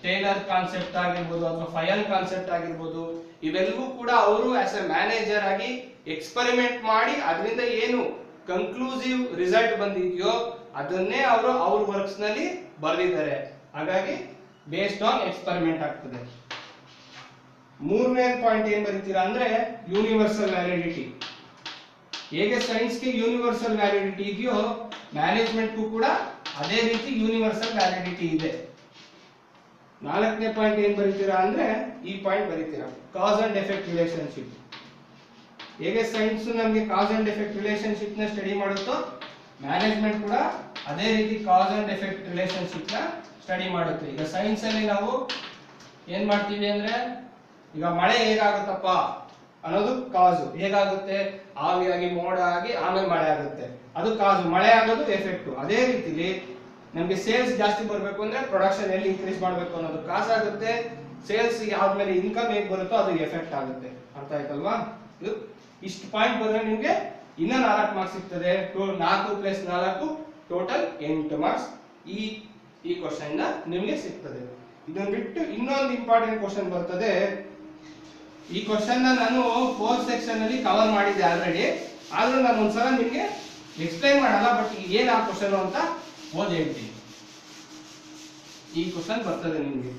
ಟೇಲರ್ ಕಾನ್ಸೆಪ್ಟ್ ಆಗಿರ್ಬೋದು ಅಥವಾ ಫಯಲ್ ಕಾನ್ಸೆಪ್ಟ್ ಆಗಿರ್ಬೋದು, ಇವೆಲ್ಲವೂ ಕೂಡ ಅವರು ಆಸ್ ಎ ಮ್ಯಾನೇಜರ್ ಆಗಿ ಎಕ್ಸ್ಪೆರಿಮೆಂಟ್ ಮಾಡಿ ಅದರಿಂದ ಏನು ಕನ್ಕ್ಲೂಸಿವ್ ರಿಸಲ್ಟ್ ಬಂದಿದೆಯೋ ಅದನ್ನೇ ಅವರು ಅವ್ರ ವರ್ಕ್ಸ್ನಲ್ಲಿ ಬರೆದಿದ್ದಾರೆ. ಹಾಗಾಗಿ ಬೇಸ್ಡ್ ಆನ್ ಎಕ್ಸ್ಪರಿಮೆಂಟ್ ಆಗ್ತದೆ. ಮೂರನೇ ಪಾಯಿಂಟ್ ಏನ್ ಬರೀತೀರಾ ಅಂದ್ರೆ ಯೂನಿವರ್ಸಲ್ ವ್ಯಾಲಿಡಿಟಿ ಹೇಗೆ ಸೈನ್ಸ್ಗೆ ಯೂನಿವರ್ಸಲ್ ವ್ಯಾಲಿಡಿಟಿ ಇದೆಯೋ ಮ್ಯಾನೇಜ್ಮೆಂಟ್ಗೂ ಕೂಡ ಅದೇ ರೀತಿ ಯೂನಿವರ್ಸಲ್ ವ್ಯಾಲಿಡಿಟಿ ಇದೆ. ನಾಲ್ಕನೇ ಪಾಯಿಂಟ್ ಏನ್ ಬರೀತೀರಾ ಅಂದ್ರೆ ಈ ಪಾಯಿಂಟ್ ಬರೀತೀರಾ. ಕಾಸ್ ಅಂಡ್ ಎಫೆಕ್ಟ್ ರಿಲೇಶನ್ಶಿಪ್ ಹೇಗೆ ಸೈನ್ಸ್ ನಮಗೆ ಕಾಸ್ ಅಂಡ್ ಎಫೆಕ್ಟ್ ರಿಲೇಶನ್ಶಿಪ್ನ ಸ್ಟಡಿ ಮಾಡುತ್ತೋ ಮ್ಯಾನೇಜ್ಮೆಂಟ್ ಕೂಡ ಅದೇ ರೀತಿ ಕಾಸ್ ಅಂಡ್ ಎಫೆಕ್ಟ್ ರಿಲೇಶನ್ಶಿಪ್ನ ಸ್ಟಡಿ ಮಾಡುತ್ತೆ. ಈಗ ಸೈನ್ಸ್ ಅಲ್ಲಿ ನಾವು ಏನ್ ಮಾಡ್ತೀವಿ ಅಂದ್ರೆ, ಈಗ ಮಳೆ ಹೇಗಾಗುತ್ತಪ್ಪ ಅನ್ನೋದು ಕಾಸು ಹೇಗಾಗುತ್ತೆ? ಆವಿಯಾಗಿ ಮೋಡ ಆಗಿ, ಆಮೇಲೆ ಮಳೆ ಆಗುತ್ತೆ. ಅದು ಕಾಸು ಮಳೆ ಆಗೋದು ಎಫೆಕ್ಟ್ ಅದೇ ರೀತಿಲಿ ನಮಗೆ ಸೇಲ್ಸ್ ಜಾಸ್ತಿ ಬರಬೇಕು ಅಂದ್ರೆ ಪ್ರೊಡಕ್ಷನ್ ಎಲ್ಲಿ ಇನ್ಕ್ರೀಸ್ ಮಾಡಬೇಕು ಅನ್ನೋದು ಕಾಸ್ ಆಗುತ್ತೆ. ಸೇಲ್ಸ್ ಯಾವ್ದ್ಮೇಲೆ ಇನ್ಕಮ್ ಹೇಗೆ ಬರುತ್ತೋ ಅದು ಎಫೆಕ್ಟ್ ಆಗುತ್ತೆ. ಅರ್ಥ ಆಯ್ತಲ್ವಾ? ಇದು ಇಷ್ಟು ಪಾಯಿಂಟ್ ಬಂದ್ರೆ ನಿಮ್ಗೆ ಇನ್ನ ನಾಲ್ಕು ಮಾರ್ಕ್ಸ್ ಸಿಗ್ತದೆ. ನಾಲ್ಕು ಪ್ಲಸ್ ನಾಲ್ಕು ಟೋಟಲ್ ಎಂಟು ಮಾರ್ಕ್ಸ್ ಈ ಈ ಕ್ವಶನ್ ನಿಮಗೆ ಸಿಗ್ತದೆ. ಇದನ್ನು ಬಿಟ್ಟು ಇನ್ನೊಂದು ಇಂಪಾರ್ಟೆಂಟ್ ಕ್ವಶನ್ ಬರ್ತದೆ. ಈ ಕ್ವಶನ್ ನಾನು ಫೋರ್ತ್ ಸೆಕ್ಷನ್ ಅಲ್ಲಿ ಕವರ್ ಮಾಡಿದ್ದೆ ಆಲ್ರೆಡಿ ಆದ್ರೂ ನಾನು ಒಂದ್ಸಲ ನಿಮಗೆ ಎಕ್ಸ್ಪ್ಲೈನ್ ಮಾಡಲ್ಲ ಬಟ್ ಏನ್ ಆ ಕ್ವಶನ್ ಅಂತ ಓದಿ ಹೇಳ್ತೀನಿ. ಈ ಕ್ವಶನ್ ಬರ್ತದೆ ನಿಮಗೆ.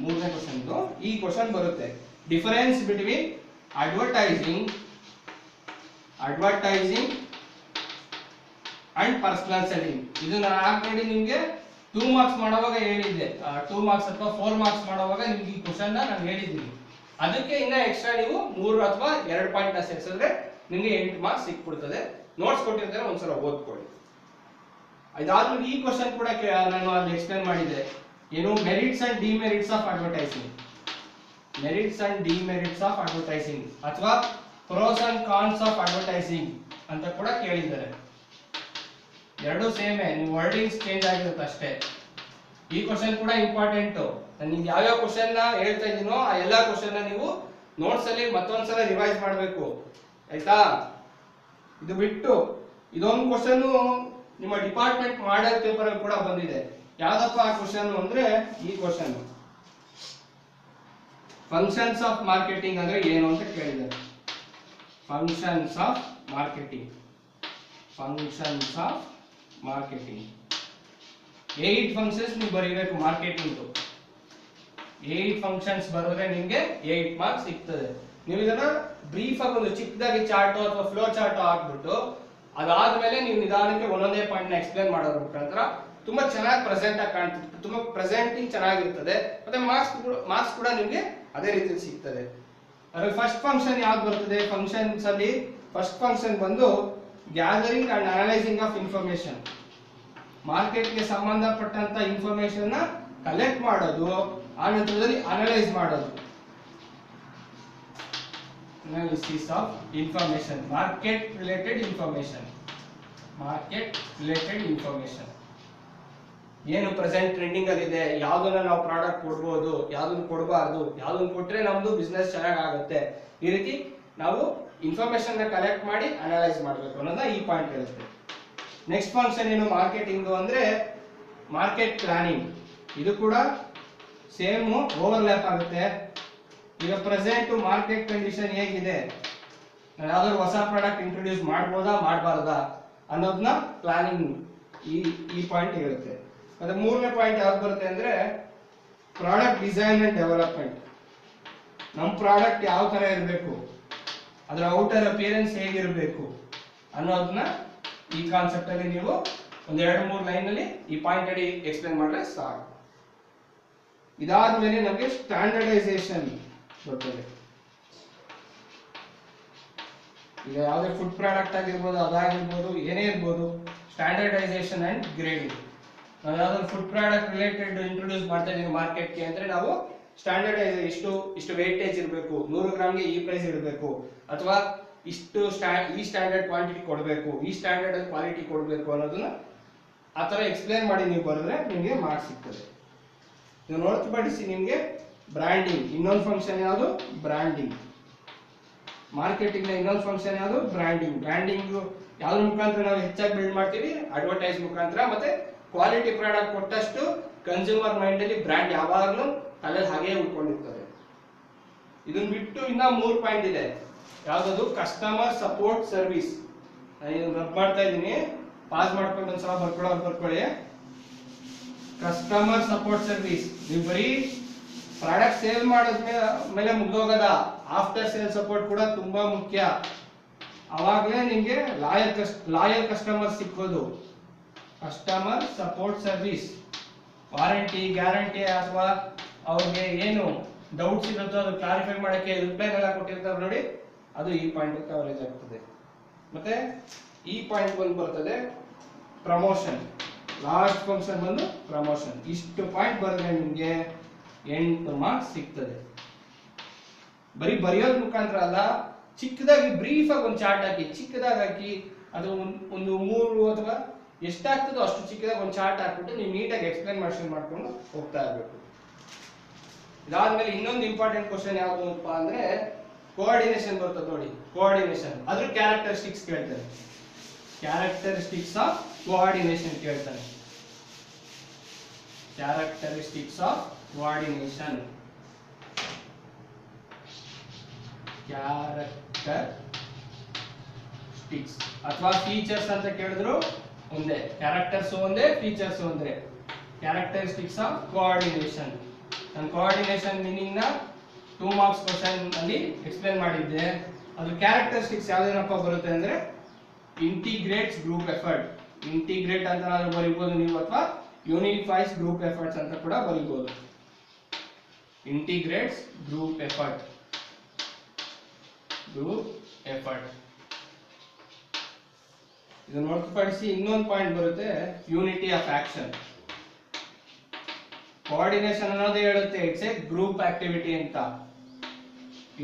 ಮೂರನೇ ಕ್ವಶನ್ ಈ ಕ್ವಶನ್ ಬರುತ್ತೆ. Difference between advertising advertising and personal ಇದು ನಾನು ಆಲ್ರೆಡಿ ನಿಮಗೆ ಟೂ ಮಾರ್ಕ್ಸ್ ಮಾಡುವಾಗ ಹೇಳಿದ್ದೆ. ಟೂ ಮಾರ್ಕ್ಸ್ ಅಥವಾ ಫೋರ್ ಮಾರ್ಕ್ಸ್ ಮಾಡುವಾಗ ನಿಮ್ಗೆ ಈ ಕ್ವಶನ್ ನಾನು ಹೇಳಿದ್ದೀನಿ. ಅದಕ್ಕೆ ಇನ್ನ ಎಕ್ಸ್ಟ್ರಾ ನೀವು ಮೂರು ಅಥವಾ ಎರಡು ಪಾಯಿಂಟ್ ಸೇರಿಸಿದ್ರೆ ನಿಮಗೆ ಎಂಟು ಮಾರ್ಕ್ಸ್ ಸಿಕ್ಬಿಡ್ತದೆ. ನೋಟ್ಸ್ ಕೊಟ್ಟಿರ್ತಾರೆ ಒಂದ್ಸಲ ಓದ್ಕೊಳ್ಳಿ. ಇದಾದ್ಮೇಲೆ ಈ ಕ್ವಶನ್ ಕೂಡ ನಾನು ಅಲ್ಲಿ ಎಕ್ಸ್ಪ್ಲೇನ್ ಮಾಡಿದ್ದೆ. ಏನು? Merits and demerits of advertising merits and demerits of advertising ಅಥವಾ pros and cons of advertising ಅಂತ ಕೂಡ ಕೇಳಿದ್ದಾರೆ. ಎರಡು ಸೇಮೇ ನಿಮ್ಮ ವರ್ಡಿಂಗ್ಸ್ ಚೇಂಜ್ ಆಗಿರುತ್ತೆ ಅಷ್ಟೇ. ಈ ಕ್ವಶನ್ ಕೂಡ ಇಂಪಾರ್ಟೆಂಟ್ ನಾನು ನಿಮ್ಗೆ ಯಾವ್ಯಾವ ಕ್ವಶನ್ನ ಹೇಳ್ತಾ ಇದೀನೋ ಆ ಎಲ್ಲಾ ಕ್ವಶನ್ನ ನೀವು ನೋಟ್ಸ್ ಅಲ್ಲಿ ಮತ್ತೊಂದ್ಸಲ ರಿವೈಸ್ ಮಾಡಬೇಕು. ಆಯ್ತಾ? ಇದು ಬಿಟ್ಟು, ಇದೊಂದು ಕ್ವಶನ್ ನಿಮ್ಮ ಡಿಪಾರ್ಟ್ಮೆಂಟ್ ಮಾಡಲ್ ಪೇಪರ್ ಕೂಡ ಬಂದಿದೆ. ಯಾವ್ದಪ್ಪ ಆ ಕ್ವಶನ್ ಅಂದ್ರೆ, ಈ ಕ್ವಶನ್ ಫಂಕ್ಷನ್ಸ್ ಆಫ್ ಮಾರ್ಕೆಟಿಂಗ್ ಅಂದ್ರೆ ಏನು ಅಂತ ಕೇಳಿದ್ದಾರೆ functions of marketing functions of marketing eight functions ನೀವು ಬರೀಬೇಕು ಮಾರ್ಕೆಟಿಂಗ್ ಏಟ್ ಫಂಕ್ಷನ್ಸ್ ಬರೆದ್ರೆ ನಿಮಗೆ ಏಟ್ ಮಾರ್ಕ್ಸ್ ಸಿಗ್ತದೆ. ನೀವು ಇದನ್ನ ಬ್ರೀಫ್ ಆಗಿ ಒಂದು ಚಿಕ್ಕದಾಗಿ ಚಾರ್ಟ್ ಅಥವಾ ಫ್ಲೋ ಚಾರ್ಟ್ ಹಾಕ್ಬಿಟ್ಟು ಅದಾದ್ಮೇಲೆ ನೀವು ನಿಧಾನಕ್ಕೆ ಒಂದೊಂದೇ ಪಾಯಿಂಟ್ನ ಎಕ್ಸ್ಪ್ಲೇನ್ ಮಾಡೋದ್ರ ಮುಖಾಂತರ ತುಂಬಾ ಚೆನ್ನಾಗಿ ಪ್ರೆಸೆಂಟ್ ಆಗಿ ಕಾಣ್ತದೆ ತುಂಬಾ ಪ್ರೆಸೆಂಟಿಂಗ್ ಚೆನ್ನಾಗಿರ್ತದೆ. ಮತ್ತೆ ಮಾರ್ಕ್ಸ್ ಮಾರ್ಕ್ಸ್ ಕೂಡ ನಿಮಗೆ ಅದೇ ರೀತಿ ಸಿಗ್ತದೆ. ಅದ್ರಲ್ಲಿ ಫಸ್ಟ್ ಫಂಕ್ಷನ್ ಯಾವ್ದು ಬರ್ತದೆ? ಫಂಕ್ಷನ್ಸ್ ಅಲ್ಲಿ ಫಸ್ಟ್ ಫಂಕ್ಷನ್ ಬಂದು gathering and analyzing of information ಮಾರ್ಕೆಟ್ಗೆ ಸಂಬಂಧಪಟ್ಟಂತ ಇನ್ಫಾರ್ಮೇಶನ್ ಕಲೆಕ್ಟ್ ಮಾಡೋದು, ಆ ನಂತರದಲ್ಲಿ ಅನಲೈಸ್ ಮಾಡೋದು. Analysis of information market related information market related information ಏನು ಪ್ರೆಸೆಂಟ್ ಟ್ರೆಂಡಿಂಗ್ ಅಲ್ಲಿ ಇದೆ ಯಾವ್ದನ್ನ ನಾವು ಪ್ರಾಡಕ್ಟ್ ಕೊಡ್ಬೋದು, ಯಾವ್ದನ್ನ ಕೊಡಬಾರ್ದು, ಯಾವ್ದನ್ನ ಕೊಟ್ರೆ ನಮ್ದು ಬಿಸ್ನೆಸ್ ಚೆನ್ನಾಗಾಗುತ್ತೆ ಈ ರೀತಿ ನಾವು ಇನ್ಫಾರ್ಮೇಶನ್ನ ಕಲೆಕ್ಟ್ ಮಾಡಿ ಅನಲೈಸ್ ಮಾಡಬೇಕು ಅನ್ನೋದನ್ನ ಈ ಪಾಯಿಂಟ್ ಹೇಳುತ್ತೆ ನೆಕ್ಸ್ಟ್ ಫಂಕ್ಷನ್ ಏನು? ಮಾರ್ಕೆಟಿಂಗ್ ಅಂದ್ರೆ ಮಾರ್ಕೆಟ್ ಪ್ಲಾನಿಂಗ್ ಇದು ಕೂಡ ಸೇಮ್ ಓವರ್ಲ್ಯಾಪ್ ಆಗುತ್ತೆ. ಈಗ ಪ್ರೆಸೆಂಟ್ ಮಾರ್ಕೆಟ್ ಕಂಡೀಷನ್ ಹೇಗಿದೆ? ಯಾವ್ದಾದ್ರು ಹೊಸ ಪ್ರಾಡಕ್ಟ್ ಇಂಟ್ರೊಡ್ಯೂಸ್ ಮಾಡ್ಬೋದಾ, ಮಾಡಬಾರ್ದಾ ಅನ್ನೋದನ್ನ ಪ್ಲಾನಿಂಗ್ ಈ ಈ ಪಾಯಿಂಟ್ ಹೇಳುತ್ತೆ ಮತ್ತೆ ಮೂರನೇ ಪಾಯಿಂಟ್ ಯಾವ್ದು ಬರುತ್ತೆ ಅಂದ್ರೆ ಪ್ರಾಡಕ್ಟ್ ಡಿಸೈನ್ ಅಂಡ್ ಡೆವಲಪ್ಮೆಂಟ್ ನಮ್ಮ ಪ್ರಾಡಕ್ಟ್ ಯಾವ ತರ ಇರಬೇಕು? ಅದರ ಔಟರ್ ಅಪಿಯರೆನ್ಸ್ ಹೇಗಿರಬೇಕು ಅನ್ನೋದನ್ನ ಈ ಕಾನ್ಸೆಪ್ಟ್ ಅಲ್ಲಿ ನೀವು ಒಂದು ಎರಡು ಮೂರು ಲೈನ್ ಅಲ್ಲಿ ಈ ಪಾಯಿಂಟ್ ಅಡಿ ಎಕ್ಸ್ಪ್ಲೇನ್ ಮಾಡಿದ್ರೆ ಸಾಕು. ಇದಾದ್ಮೇಲೆ ನಮಗೆ ಸ್ಟ್ಯಾಂಡರ್ಡೈಸೇಷನ್ ಬರ್ತದೆ. ಈಗ ಯಾವುದೇ ಫುಡ್ ಪ್ರಾಡಕ್ಟ್ ಆಗಿರ್ಬೋದು, ಅದಾಗಿರ್ಬೋದು, ಏನೇ ಇರ್ಬೋದು ಸ್ಟ್ಯಾಂಡರ್ಡೈಸೇಷನ್ ಅಂಡ್ ಗ್ರೇಡಿಂಗ್ ನಾವು ಯಾವ್ದಾದ್ರು ಫುಡ್ ಪ್ರಾಡಕ್ಟ್ ರಿಲೇಟೆಡ್ ಇಂಟ್ರೊಡ್ಯೂಸ್ ಮಾಡ್ತಾ ಇದೀವಿ ಮಾರ್ಕೆಟ್ಗೆ ಅಂದ್ರೆ ನಾವು ಸ್ಟ್ಯಾಂಡರ್ಡೈಸ್ ಇಷ್ಟು ಇಷ್ಟು ವೇಟೇಜ್ ಇರಬೇಕು. ನೂರು ಗ್ರಾಮ್ಗೆ ಈ ಪ್ರೈಸ್ ಇರಬೇಕು. ಅಥವಾ ಇಷ್ಟು ಈ ಸ್ಟ್ಯಾಂಡರ್ಡ್ ಕ್ವಾಂಟಿಟಿ ಕೊಡಬೇಕು. ಈ ಸ್ಟ್ಯಾಂಡರ್ಡ್ ಕ್ವಾಲಿಟಿ ಕೊಡಬೇಕು ಅನ್ನೋದನ್ನ ಆ ಥರ ಎಕ್ಸ್ಪ್ಲೇನ್ ಮಾಡಿ ನೀವು ಬರೆದ್ರೆ ನಿಮಗೆ ಮಾರ್ಕ್ಸ್ ಸಿಗ್ತದೆ. ನೀವು ಹೊರತುಪಡಿಸಿ ನಿಮಗೆ ಬ್ರ್ಯಾಂಡಿಂಗ್ ಇನ್ನೊಂದು ಫಂಕ್ಷನ್ ಯಾವುದು? ಬ್ರ್ಯಾಂಡಿಂಗ್ ಮಾರ್ಕೆಟಿಂಗ್ನ ಇನ್ನೊಂದು ಫಂಕ್ಷನ್ ಯಾವುದು? ಬ್ರ್ಯಾಂಡಿಂಗ್ ಬ್ರ್ಯಾಂಡಿಂಗು ಯಾವ ಮುಖಾಂತರ ನಾವು ಹೆಚ್ಚಾಗಿ ಬಿಲ್ಡ್ ಮಾಡ್ತೀವಿ? ಅಡ್ವರ್ಟೈಸ್ ಮುಖಾಂತರ. ಮತ್ತೆ ಕ್ವಾಲಿಟಿ ಪ್ರಾಡಕ್ಟ್ ಕೊಟ್ಟಷ್ಟು ಕನ್ಸ್ಯೂಮರ್ ಮೈಂಡ್ ಅಲ್ಲಿ ಬ್ರ್ಯಾಂಡ್ ಯಾವಾಗಲೂ ತಲೆ ಹಾಗೆ ಉಳ್ಕೊಂಡಿರ್ತದೆ ಇದನ್ನ ಬಿಟ್ಟು ಇನ್ನ ಮೂರ್ ಪಾಯಿಂಟ್ ಇದೆ. ಯಾವ್ದದು? ಕಸ್ಟಮರ್ ಸಪೋರ್ಟ್ ಸರ್ವಿಸ್ ನಾನು ರಬ್ ಮಾಡ್ತಾ ಇದ್ದೀನಿ. ಪಾಸ್ ಮಾಡ್ಕೊಂಡು ಒಂದ್ಸಲ ಬರ್ಕೊಳ್ಳೋರು ಬರ್ಕೊಳ್ಳಿ ಕಸ್ಟಮರ್ ಸಪೋರ್ಟ್ ಸರ್ವಿಸ್ ನೀವು ಬರೀ ಪ್ರಾಡಕ್ಟ್ ಸೇಲ್ ಮಾಡಿದ್ಮೇಲೆ ಮೇಲೆ ಮುಗ್ದೋಗದ. ಆಫ್ಟರ್ ಸೇಲ್ ಸಪೋರ್ಟ್ ಕೂಡ ತುಂಬಾ ಮುಖ್ಯ. ಅವಾಗಲೇ ನಿಮಗೆ loyal cust loyal customer ಸಿಕ್ಕೋದು. Customer support service warranty guarantee ಅಥವಾ ಅವ್ರಿಗೆ ಏನು ಡೌಟ್ಸ್ ಇರುತ್ತೋ ಅದು ಕ್ಲಾರಿಫೈ ಮಾಡಕ್ಕೆ ರಿಪ್ಲೈ ಎಲ್ಲ ಕೊಟ್ಟಿರ್ತಾರೆ ನೋಡಿ. ಅದು ಈ ಪಾಯಿಂಟ್ ಕವರೇಜ್ ಆಗ್ತದೆ. ಮತ್ತೆ ಈ ಪಾಯಿಂಟ್ ಬಂದು ಬರ್ತದೆ ಪ್ರಮೋಷನ್ ಲಾಸ್ಟ್ ಫಂಕ್ಷನ್ ಬಂದು ಪ್ರಮೋಷನ್ ಇಷ್ಟು ಪಾಯಿಂಟ್ ಬರೆದ್ರೆ ನಿಮಗೆ ಎಂಟು ಮಾರ್ಕ್ಸ್ ಸಿಗ್ತದೆ. ಬರೀ ಬರೆಯೋದ್ ಮುಖಾಂತರ ಅಲ್ಲ, ಚಿಕ್ಕದಾಗಿ ಬ್ರೀಫ್ ಆಗಿ ಒಂದು ಚಾರ್ಟ್ ಹಾಕಿ, ಚಿಕ್ಕದಾಗಿ ಹಾಕಿ, ಅದು ಒಂದು ಮೂರು ಅಥವಾ ಎಷ್ಟಾಗ್ತದೋ ಅಷ್ಟು ಚಿಕ್ಕದಾಗಿ ಒಂದು ಚಾರ್ಟ್ ಹಾಕ್ಬಿಟ್ಟು ನೀವು ನೀಟಾಗಿ ಎಕ್ಸ್ಪ್ಲೈನ್ ಮಾಡ್ಕೊಂಡು ಹೋಗ್ತಾ ಇರಬೇಕು. ಇದಾದ್ಮೇಲೆ ಇನ್ನೊಂದು ಇಂಪಾರ್ಟೆಂಟ್ ಕ್ವಶನ್ ಯಾವ್ದಪ್ಪ ಅಂದ್ರೆ ಕೋಆರ್ಡಿನೇಷನ್ ಬರ್ತದೆ ನೋಡಿ ಕೋಆರ್ಡಿನೇಷನ್ ಅದ್ರ ಕ್ಯಾರೆಕ್ಟರಿಸ್ಟಿಕ್ಸ್ ಕೇಳ್ತಾರೆ ಕ್ಯಾರೆಕ್ಟರಿಸ್ಟಿಕ್ಸ್ ಆಫ್ ಕೋಆರ್ಡಿನೇಷನ್ ಕೇಳ್ತಾರೆ characteristics of coordination characteristics ಅಥವಾ ಫೀಚರ್ಸ್ ಅಂತ ಕೇಳಿದ್ರು ಒಂದೇ. ಕ್ಯಾರೆಕ್ಟರ್ಸ್ ಒಂದೇ ಫೀಚರ್ಸ್ ಒಂದೇ. ಕ್ಯಾರೆಕ್ಟರಿಸ್ಟಿಕ್ಸ್ ಆಫ್ ಕೋಆರ್ಡಿನೇಷನ್ ನಾನು ಕೋಆರ್ಡಿನೇಷನ್ ಮೀನಿಂಗ್ನ ಟೂ ಮಾರ್ಕ್ಸ್ ಕ್ವಶನ್ ಅಲ್ಲಿ ಎಕ್ಸ್ಪ್ಲೇನ್ ಮಾಡಿದ್ದೆ. ಅದು ಕ್ಯಾರೆಕ್ಟರಿಸ್ಟಿಕ್ಸ್ ಯಾವ್ದೇನಪ್ಪ ಬರುತ್ತೆ ಅಂದ್ರೆ ಇಂಟಿಗ್ರೇಟ್ಸ್ ಗ್ರೂಪ್ ಎಫರ್ಟ್ ಇಂಟಿಗ್ರೇಟ್ ಅಂತ ನಾವು ಬರಿಬೋದು ನೀವು ಅಥವಾ ಯೂನಿಫೈಸ್ ಗ್ರೂಪ್ ಎಫರ್ಟ್ಸ್ ಅಂತ ಕೂಡ ಬರಿಬೋದು. Integrates group effort group effort ಇದನ್ನು ಹೊರತುಪಡಿಸಿ ಇನ್ನೊಂದು ಪಾಯಿಂಟ್ ಬರುತ್ತೆ ಯೂನಿಟಿ ಆಫ್ ಆಕ್ಷನ್ ಕೋಆರ್ಡಿನೇಷನ್ ಅನ್ನೋದೇ ಹೇಳುತ್ತೆ ಇಟ್ಸ್ ಎ ಗ್ರೂಪ್ ಆಕ್ಟಿವಿಟಿ ಅಂತ.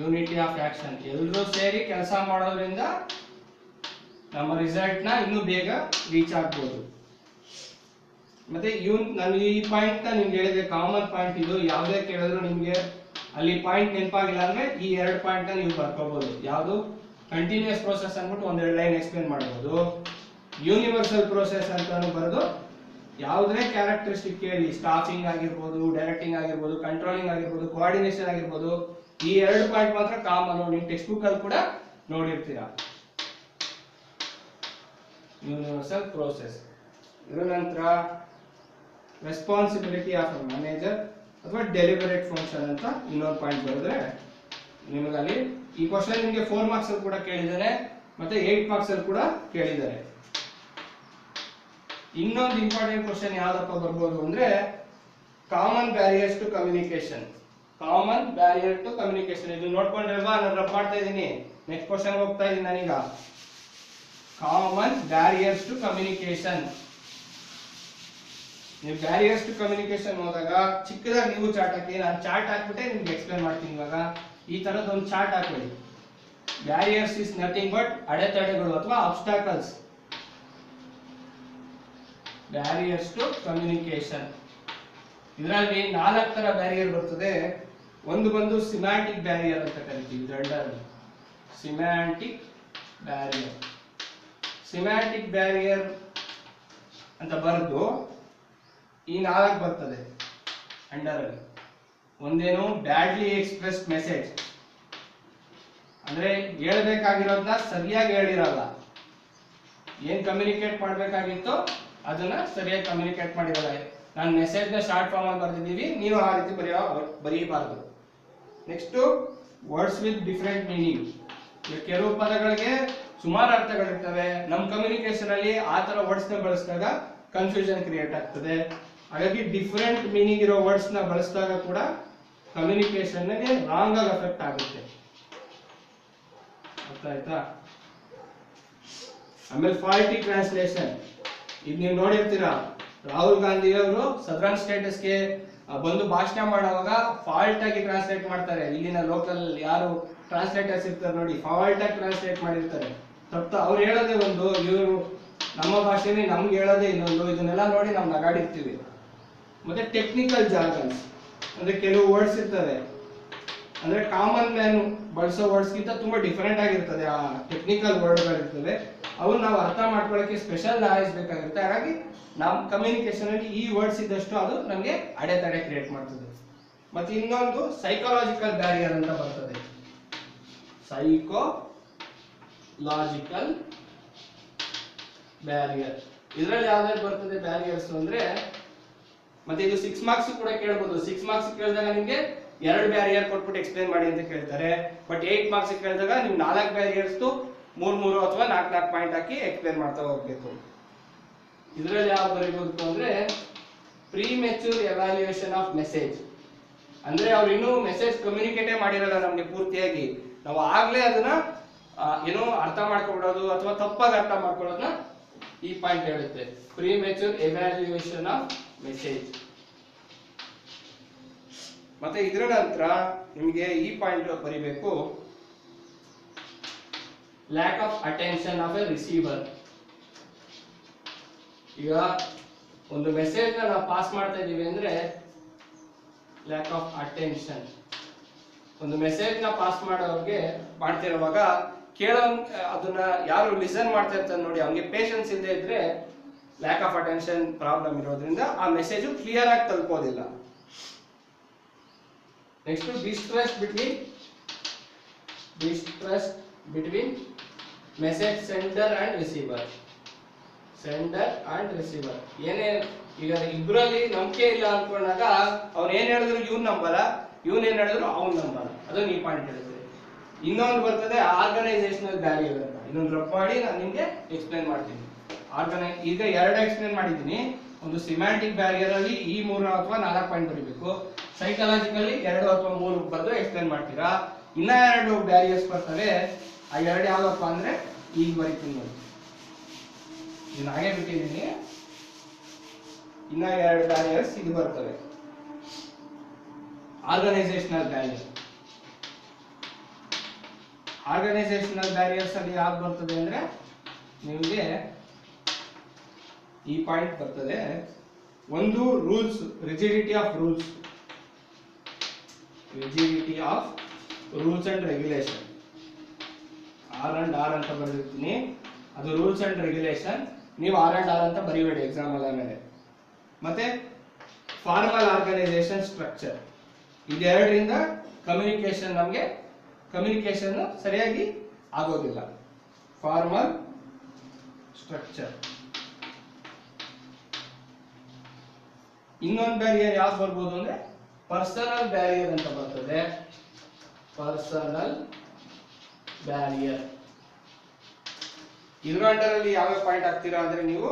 ಯೂನಿಟಿ ಆಫ್ ಆಕ್ಷನ್ ಎಲ್ಲರೂ ಸೇರಿ ಕೆಲಸ ಮಾಡೋದ್ರಿಂದ ನಮ್ಮ ರಿಸಲ್ಟ್ನ ಇನ್ನೂ ಬೇಗ ರೀಚ್ ಆಗ್ಬೋದು. ಮತ್ತೆ ಯೂನ್ ನಾನು ಈ ಪಾಯಿಂಟ್ನ ನಿಮ್ಗೆ ಹೇಳಿದೆ ಕಾಮನ್ ಪಾಯಿಂಟ್ ಇದು. ಯಾವುದೇ ಕೇಳಿದ್ರು ನಿಮ್ಗೆ ಅಲ್ಲಿ ಪಾಯಿಂಟ್ ನೆನಪಾಗಿಲ್ಲ ಅಂದ್ರೆ ಈ ಎರಡು ಪಾಯಿಂಟ್ನ ನೀವು ಬರ್ಕೋಬಹುದು ಯಾವುದು? ಕಂಟಿನ್ಯೂಸ್ ಪ್ರೋಸೆಸ್ ಅಂದ್ಬಿಟ್ಟು ಒಂದೆರಡು ಲೈನ್ ಎಕ್ಸ್ಪ್ಲೇನ್ ಮಾಡಬಹುದು ಯೂನಿವರ್ಸಲ್ ಪ್ರೋಸೆಸ್ ಅಂತಾನು ಬರೆದು ಯಾವುದೇ ಕ್ಯಾರೆಕ್ಟರಿಸ್ಟಿಕ್ ಕೇಳಿ ಸ್ಟಾಫಿಂಗ್ ಆಗಿರ್ಬೋದು ಡೈರೆಕ್ಟಿಂಗ್ ಆಗಿರ್ಬೋದು ಕಂಟ್ರೋಲಿಂಗ್ ಆಗಿರ್ಬೋದು ಕೋಆರ್ಡಿನೇಷನ್ ಆಗಿರ್ಬೋದು, ಈ ಎರಡು ಪಾಯಿಂಟ್ ಮಾತ್ರ ಕಾಮನ್ ನೀವು ಟೆಕ್ಸ್ಟ್ ಬುಕ್ ಅಲ್ಲಿ ಕೂಡ ನೋಡಿರ್ತೀರಾ. ಯೂನಿವರ್ಸಲ್ ಪ್ರೋಸೆಸ್ ಇದರ ನಂತರ ರೆಸ್ಪಾನ್ಸಿಬಿಲಿಟಿ ಆಫ್ ಅ ಮ್ಯಾನೇಜರ್ ಅಥವಾ ಡೆಲಿಬರೇಟ್ ಫಂಕ್ಷನ್ ಅಂತ ಇನ್ನೊಂದು ಪಾಯಿಂಟ್ ಬರೆದ್ರೆ ನಿಮಗೆ ಅಲ್ಲಿ ಈ ಕ್ವಶನ್ ನಿಮಗೆ ಫೋರ್ ಮಾರ್ಕ್ಸ್ ಅಲ್ಲಿ ಕೂಡ ಕೇಳಿದ್ದಾರೆ, ಮತ್ತೆ ಏಟ್ ಮಾರ್ಕ್ಸ್ ಅಲ್ಲಿ ಕೂಡ ಕೇಳಿದ್ದಾರೆ. ಇನ್ನೊಂದು ಇಂಪಾರ್ಟೆಂಟ್ ಕ್ವಶನ್ ಯಾವ್ದಪ್ಪ ಬರ್ಬೋದು ಅಂದ್ರೆ common barriers to communication common barrier to communication ಇದು ನೋಡ್ಕೊಂಡ್ರಲ್ವಾ ನಾನು ರಬ್ ಮಾಡ್ತಾ ಇದ್ದೀನಿ ನೆಕ್ಸ್ಟ್ ಕ್ವಶನ್ ಹೋಗ್ತಾ ಇದ್ದೀನಿ ನಾನೀಗ. ಕಾಮನ್ ಬ್ಯಾರಿಯರ್ಸ್ ಟು ಕಮ್ಯುನಿಕೇಶನ್ ನೀವು ಬ್ಯಾರಿಯರ್ಸ್ ಟು ಕಮ್ಯುನಿಕೇಶನ್ ಹೋದಾಗ ಚಿಕ್ಕದಾಗಿ ನೀವು ಚಾರ್ಟ್ ಹಾಕಿ, ನಾನು ಚಾರ್ಟ್ ಹಾಕ್ಬಿಟ್ಟೆ ನಿಮ್ಗೆ ಎಕ್ಸ್ಪ್ಲೈನ್ ಮಾಡ್ತೀನಿ ಇವಾಗ. ಈ ತರದ್ ಒಂದು ಚಾರ್ಟ್ ಹಾಕೊಳ್ಳಿ ಬ್ಯಾರಿಯರ್ಸ್ ಇಸ್ ನಥಿಂಗ್ ಬಟ್ ಅಡೆತಡೆಗಳು ಅಥವಾ ಅಬ್ಸ್ಟಾಕಲ್ಸ್ ಬ್ಯಾರಿಯರ್ಸ್ ಟು ಕಮ್ಯುನಿಕೇಶನ್ ಇದರಲ್ಲಿ ನಾಲ್ಕು ತರ ಬ್ಯಾರಿಯರ್ ಬರ್ತದೆ. ಒಂದು ಬಂದು ಸಿಮ್ಯಾಂಟಿಕ್ ಬ್ಯಾರಿಯರ್ ಅಂತ ಕರಿತೀವಿ. ಎರಡರಲ್ಲಿ ಸಿಮ್ಯಾಂಟಿಕ್ ಬ್ಯಾರಿಯರ್ ಸಿಮ್ಯಾಂಟಿಕ್ ಬ್ಯಾರಿಯರ್ ಅಂತ ಬರೆದು ಈ ನಾಲ್ಕು ಬರ್ತದೆ ಅಂಡರ್ ಅಲ್ಲಿ ಒಂದೇನು ಬ್ಯಾಡ್ಲಿ ಎಕ್ಸ್ಪ್ರೆಸ್ ಮೆಸೇಜ್ ಅಂದ್ರೆ ಹೇಳ್ಬೇಕಾಗಿರೋದನ್ನ ಸರಿಯಾಗಿ ಹೇಳಿರಲ್ಲ. ಏನು ಕಮ್ಯುನಿಕೇಟ್ ಮಾಡ್ಬೇಕಾಗಿತ್ತು? ಅದನ್ನ ಸರಿಯಾಗಿ ಕಮ್ಯುನಿಕೇಟ್ ಮಾಡಿರಲ್ಲ ನಾನು ಮೆಸೇಜ್ನ ಶಾರ್ಟ್ ಫಾರ್ಮ್ ಅಲ್ಲಿ ಬರ್ದಿದ್ದೀವಿ. ನೀವು ಆ ರೀತಿ ಬರೆಯೋ ಬರೀಬಾರ್ದು. Next words with different meaning ಕೆಲವು ಪದಗಳಿಗೆ ಸುಮಾರು ಅರ್ಥಗಳಿರ್ತವೆ. ನಮ್ಮ ಕಮ್ಯುನಿಕೇಶನ್ ಅಲ್ಲಿ ಆ ತರ ವರ್ಡ್ಸ್ನ ಬಳಸಿದಾಗ ಕನ್ಫ್ಯೂಷನ್ ಕ್ರಿಯೇಟ್ ಆಗ್ತದೆ. ಹಾಗಾಗಿ ಡಿಫ್ರೆಂಟ್ ಮೀನಿಂಗ್ ಇರೋ ವರ್ಡ್ಸ್ನ ಬಳಸಿದಾಗ ಕೂಡ ಕಮ್ಯುನಿಕೇಶನ್ಗೆ ರಾಂಗ್ ಆಗಿ ಎಫೆಕ್ಟ್ ಆಗುತ್ತೆ. ಅರ್ಥ ಆಯ್ತಾ? ಆಮೇಲೆ ಫಾಲ್ಟಿ ಟ್ರಾನ್ಸ್ಲೇಷನ್ ಇದು ನೀವು ನೋಡಿರ್ತೀರಾ, ರಾಹುಲ್ ಗಾಂಧಿ ಅವರು ಸದರ್ನ್ ಸ್ಟೇಟಸ್ಗೆ ಬಂದು ಭಾಷಣ ಮಾಡುವಾಗ ಫಾಲ್ಟ್ ಆಗಿ ಟ್ರಾನ್ಸ್ಲೇಟ್ ಮಾಡ್ತಾರೆ. ಇಲ್ಲಿನ ಲೋಕಲ್ ಯಾರು ಟ್ರಾನ್ಸ್ಲೇಟರ್ಸ್ ಇರ್ತಾರೆ ನೋಡಿ ಫಾಲ್ಟ್ ಆಗಿ ಟ್ರಾನ್ಸ್ಲೇಟ್ ಮಾಡಿರ್ತಾರೆ. ತಪ್ಪು, ಅವ್ರು ಹೇಳೋದೇ ಒಂದು, ಇವರು ನಮ್ಮ ಭಾಷೆನೇ ನಮ್ಗೆ ಹೇಳೋದೇ ಇನ್ನೊಂದು, ಇದನ್ನೆಲ್ಲ ನೋಡಿ ನಾವು ನಗಾಡಿರ್ತೀವಿ. ಮತ್ತೆ ಟೆಕ್ನಿಕಲ್ ಜಾರ್ಗನ್ಸ್ ಅಂದ್ರೆ ಕೆಲವು ವರ್ಡ್ಸ್ ಇರ್ತವೆ. ಅಂದ್ರೆ ಕಾಮನ್ ಮ್ಯಾನ್ ಬಳಸೋ ವರ್ಡ್ಸ್ ಗಿಂತ ತುಂಬಾ ಡಿಫರೆಂಟ್ ಆಗಿರ್ತದೆ ಆ ಟೆಕ್ನಿಕಲ್ ವರ್ಡ್ಗಳಿರ್ತವೆ ಅವನ್ನ ನಾವು ಅರ್ಥ ಮಾಡ್ಕೊಳ್ಳೋಕೆ ಸ್ಪೆಷಲ್ ನಾಲೆಜ್ ಬೇಕಾಗಿರುತ್ತೆ. ಹಾಗಾಗಿ ನಮ್ಮ ಕಮ್ಯುನಿಕೇಶನ್ ಅಲ್ಲಿ ಈ ವರ್ಡ್ಸ್ ಇದ್ದಷ್ಟು ಅದು ನಮಗೆ ಅಡೆತಡೆ ಕ್ರಿಯೇಟ್ ಮಾಡ್ತದೆ. ಮತ್ತೆ ಇನ್ನೊಂದು ಸೈಕಾಲಜಿಕಲ್ ಬ್ಯಾರಿಯರ್ ಅಂತ ಬರ್ತದೆ. ಸೈಕೋ ಲಾಜಿಕಲ್ ಬ್ಯಾರಿಯರ್ ಇದರಲ್ಲಿ ಯಾವ್ದಾದ್ರು ಬರ್ತದೆ ಬ್ಯಾರಿಯರ್ಸ್ ಅಂದ್ರೆ, ಮತ್ತೆ ಇದು ಸಿಕ್ಸ್ ಮಾರ್ಕ್ಸ್ ಕೂಡ ಕೇಳ್ಬೋದು. ಸಿಕ್ಸ್ ಮಾರ್ಕ್ಸ್ ಕೇಳಿದಾಗ ನಿಮಗೆ ಎರಡು ಬ್ಯಾರಿಯರ್ ಕೊಟ್ಬಿಟ್ಟು ಎಕ್ಸ್ಪ್ಲೇನ್ ಮಾಡಿ ಅಂತ ಕೇಳ್ತಾರೆ. ಬಟ್ ಏಟ್ ಮಾರ್ಕ್ಸ್ ಕೇಳಿದಾಗ ನೀವು ನಾಲ್ಕು ಬ್ಯಾರಿಯರ್ಸ್ ಮೂರ್ ಮೂರು ಅಥವಾ ನಾಲ್ಕು ನಾಲ್ಕು ಪಾಯಿಂಟ್ ಹಾಕಿ ಎಕ್ಸ್ಪ್ಲೇನ್ ಮಾಡ್ತಾ ಹೋಗ್ಬೇಕು. ಇದರಲ್ಲಿ ಯಾವ್ದು ಬರಿಬೇಕು ಅಂದ್ರೆ premature evaluation of message ಅಂದ್ರೆ ಅವ್ರು ಇನ್ನೂ ಮೆಸೇಜ್ ಕಮ್ಯುನಿಕೇಟೇ ಮಾಡಿರಲ್ಲ ನಮ್ಗೆ ಪೂರ್ತಿಯಾಗಿ. ನಾವು ಆಗ್ಲೇ ಅದನ್ನ ಏನೋ ಅರ್ಥ ಮಾಡ್ಕೊಬಿಡೋದು ಅಥವಾ ತಪ್ಪಾಗಿ ಅರ್ಥ ಮಾಡ್ಕೊಳ್ಳೋದನ್ನ ಈ ಪಾಯಿಂಟ್ ಹೇಳುತ್ತೆ. Premature evaluation of message ಮತ್ತೆ ಇದರ ನಂತರ ನಿಮಗೆ ಈ ಪಾಯಿಂಟ್ ಬರಿಬೇಕು. Lack of attention of a receiver. ಈಗ ಒಂದು ಮೆಸೇಜ್ ನಾವು ಪಾಸ್ ಮಾಡ್ತಾ ಇದೀವಿ ಅಂದ್ರೆ ಲ್ಯಾಕ್ ಆಫ್ ಅಟೆನ್ಷನ್ ಒಂದು ಮೆಸೇಜ್ನ ಪಾಸ್ ಮಾಡೋರಿಗೆ ಮಾಡ್ತಿರುವಾಗ ಕೇಳೋ, ಅದನ್ನ ಯಾರು ಲಿಸನ್ ಮಾಡ್ತಾ ಇರ್ತಾರೆ ನೋಡಿ, ಅವ್ನಿಗೆ ಪೇಷನ್ಸ್ ಇಲ್ಲದೆ ಇದ್ರೆ ಲ್ಯಾಕ್ ಆಫ್ ಅಟೆನ್ಷನ್ ಪ್ರಾಬ್ಲಮ್ ಇರೋದ್ರಿಂದ ಆ ಮೆಸೇಜ್ ಕ್ಲಿಯರ್ ಆಗಿ ತಲುಪೋದಿಲ್ಲ. Next distrust between distrust between message sender and receiver sender and receiver ಏನೇ ಈಗ ಇಬ್ಬರಲ್ಲಿ ನಂಬಿಕೆ ಇಲ್ಲ ಅನ್ಕೊಂಡಾಗ ಅವ್ರು ಏನ್ ಹೇಳಿದ್ರು ಇವ್ನ ನಂಬರ ಇವ್ನ ಏನ್ ಹೇಳಿದ್ರು ಅವ್ನ ನಂಬಲ್ಲ. ಅದನ್ನ ಈ ಪಾಯಿಂಟ್ ಹೇಳುತ್ತೆ ಇನ್ನೊಂದು ಬರ್ತದೆ ಆರ್ಗನೈಸೇಷನಲ್ ಬ್ಯಾರಿಯರ್ ಅಂತ. ಇನ್ನೊಂದು ರಫ್ ಮಾಡಿ ನಾನು ನಿಮ್ಗೆ ಎಕ್ಸ್ಪ್ಲೈನ್ ಮಾಡ್ತೀನಿ. ಆರ್ಗನೈ ಈಗ ಎರಡು ಎಕ್ಸ್ಪ್ಲೈನ್ ಮಾಡಿದ್ದೀನಿ. ಒಂದು ಸಿಮ್ಯಾಂಟಿಕ್ ಬ್ಯಾರಿಯರ್ ಅಲ್ಲಿ ಈ ಮೂರು ಅಥವಾ ನಾಲ್ಕು ಪಾಯಿಂಟ್ ಬರೀಬೇಕು. ಸೈಕಾಲಜಿಕಲಿ ಎರಡು ಅಥವಾ ಮೂರು ಬರೆದು ಎಕ್ಸ್ಪ್ಲೈನ್ ಮಾಡ್ತೀರಾ. ಇನ್ನ ಎರಡು ಬ್ಯಾರಿಯರ್ಸ್ ಬರ್ತವೆ. ಆ ಎರಡು ಯಾವ್ದಪ್ಪ ಅಂದ್ರೆ ಈಗ ಬರೀತೀನಿ ನೋಡಿ. ಇದನ್ನ ಹಾಗೆ ಬಿಟ್ಟಿದ್ದೀನಿ. ಇನ್ನ ಎರಡು ಬ್ಯಾರಿಯರ್ಸ್ ಇದು ಬರ್ತವೆ. ಆರ್ಗನೈಸೇಷನಲ್ ಬ್ಯಾರಿಯರ್ ಆರ್ಗನೈಸೇಷನಲ್ ಬ್ಯಾರಿಯರ್ಸ್ ಅಲ್ಲಿ ಯಾವ್ದು ಬರ್ತದೆ ಅಂದ್ರೆ ನಿಮಗೆ ಈ ಪಾಯಿಂಟ್ ಬರ್ತದೆ. ಒಂದು rules rigidity of rules rigidity of rules and regulation R and R ಅಂತ ಬರೆದಿರ್ತೀನಿ. ಅದು ರೂಲ್ಸ್ ಅಂಡ್ ರೆಗ್ಯುಲೇಷನ್ ನೀವು ಆರ್ ಅಂಡ್ ಆರ್ ಅಂತ ಬರೀಬೇಡಿ ಎಕ್ಸಾಮ್ ಅಲ್ಲ ಮೇಲೆ ಮತ್ತೆ ಫಾರ್ಮಲ್ ಆರ್ಗನೈಸೇಷನ್ ಸ್ಟ್ರಕ್ಚರ್ ಇದೆರಡರಿಂದ ಕಮ್ಯುನಿಕೇಶನ್ ನಮಗೆ ಕಮ್ಯುನಿಕೇಶನ್ ಸರಿಯಾಗಿ ಆಗೋದಿಲ್ಲ. ಫಾರ್ಮಲ್ ಸ್ಟ್ರಕ್ಚರ್ ಇನ್ನೊಂದು ಬ್ಯಾರಿಯರ್ ಯಾವ್ದು ಬರ್ಬೋದು ಅಂದ್ರೆ ಪರ್ಸನಲ್ ಬ್ಯಾರಿಯರ್ ಅಂತ ಬರ್ತದೆ. Personal barrier. ಇದ್ರ ಅಂಡರಲ್ಲಿ ಯಾವ ಪಾಯಿಂಟ್ ಆಗ್ತೀರಾ ಅಂದ್ರೆ ನೀವು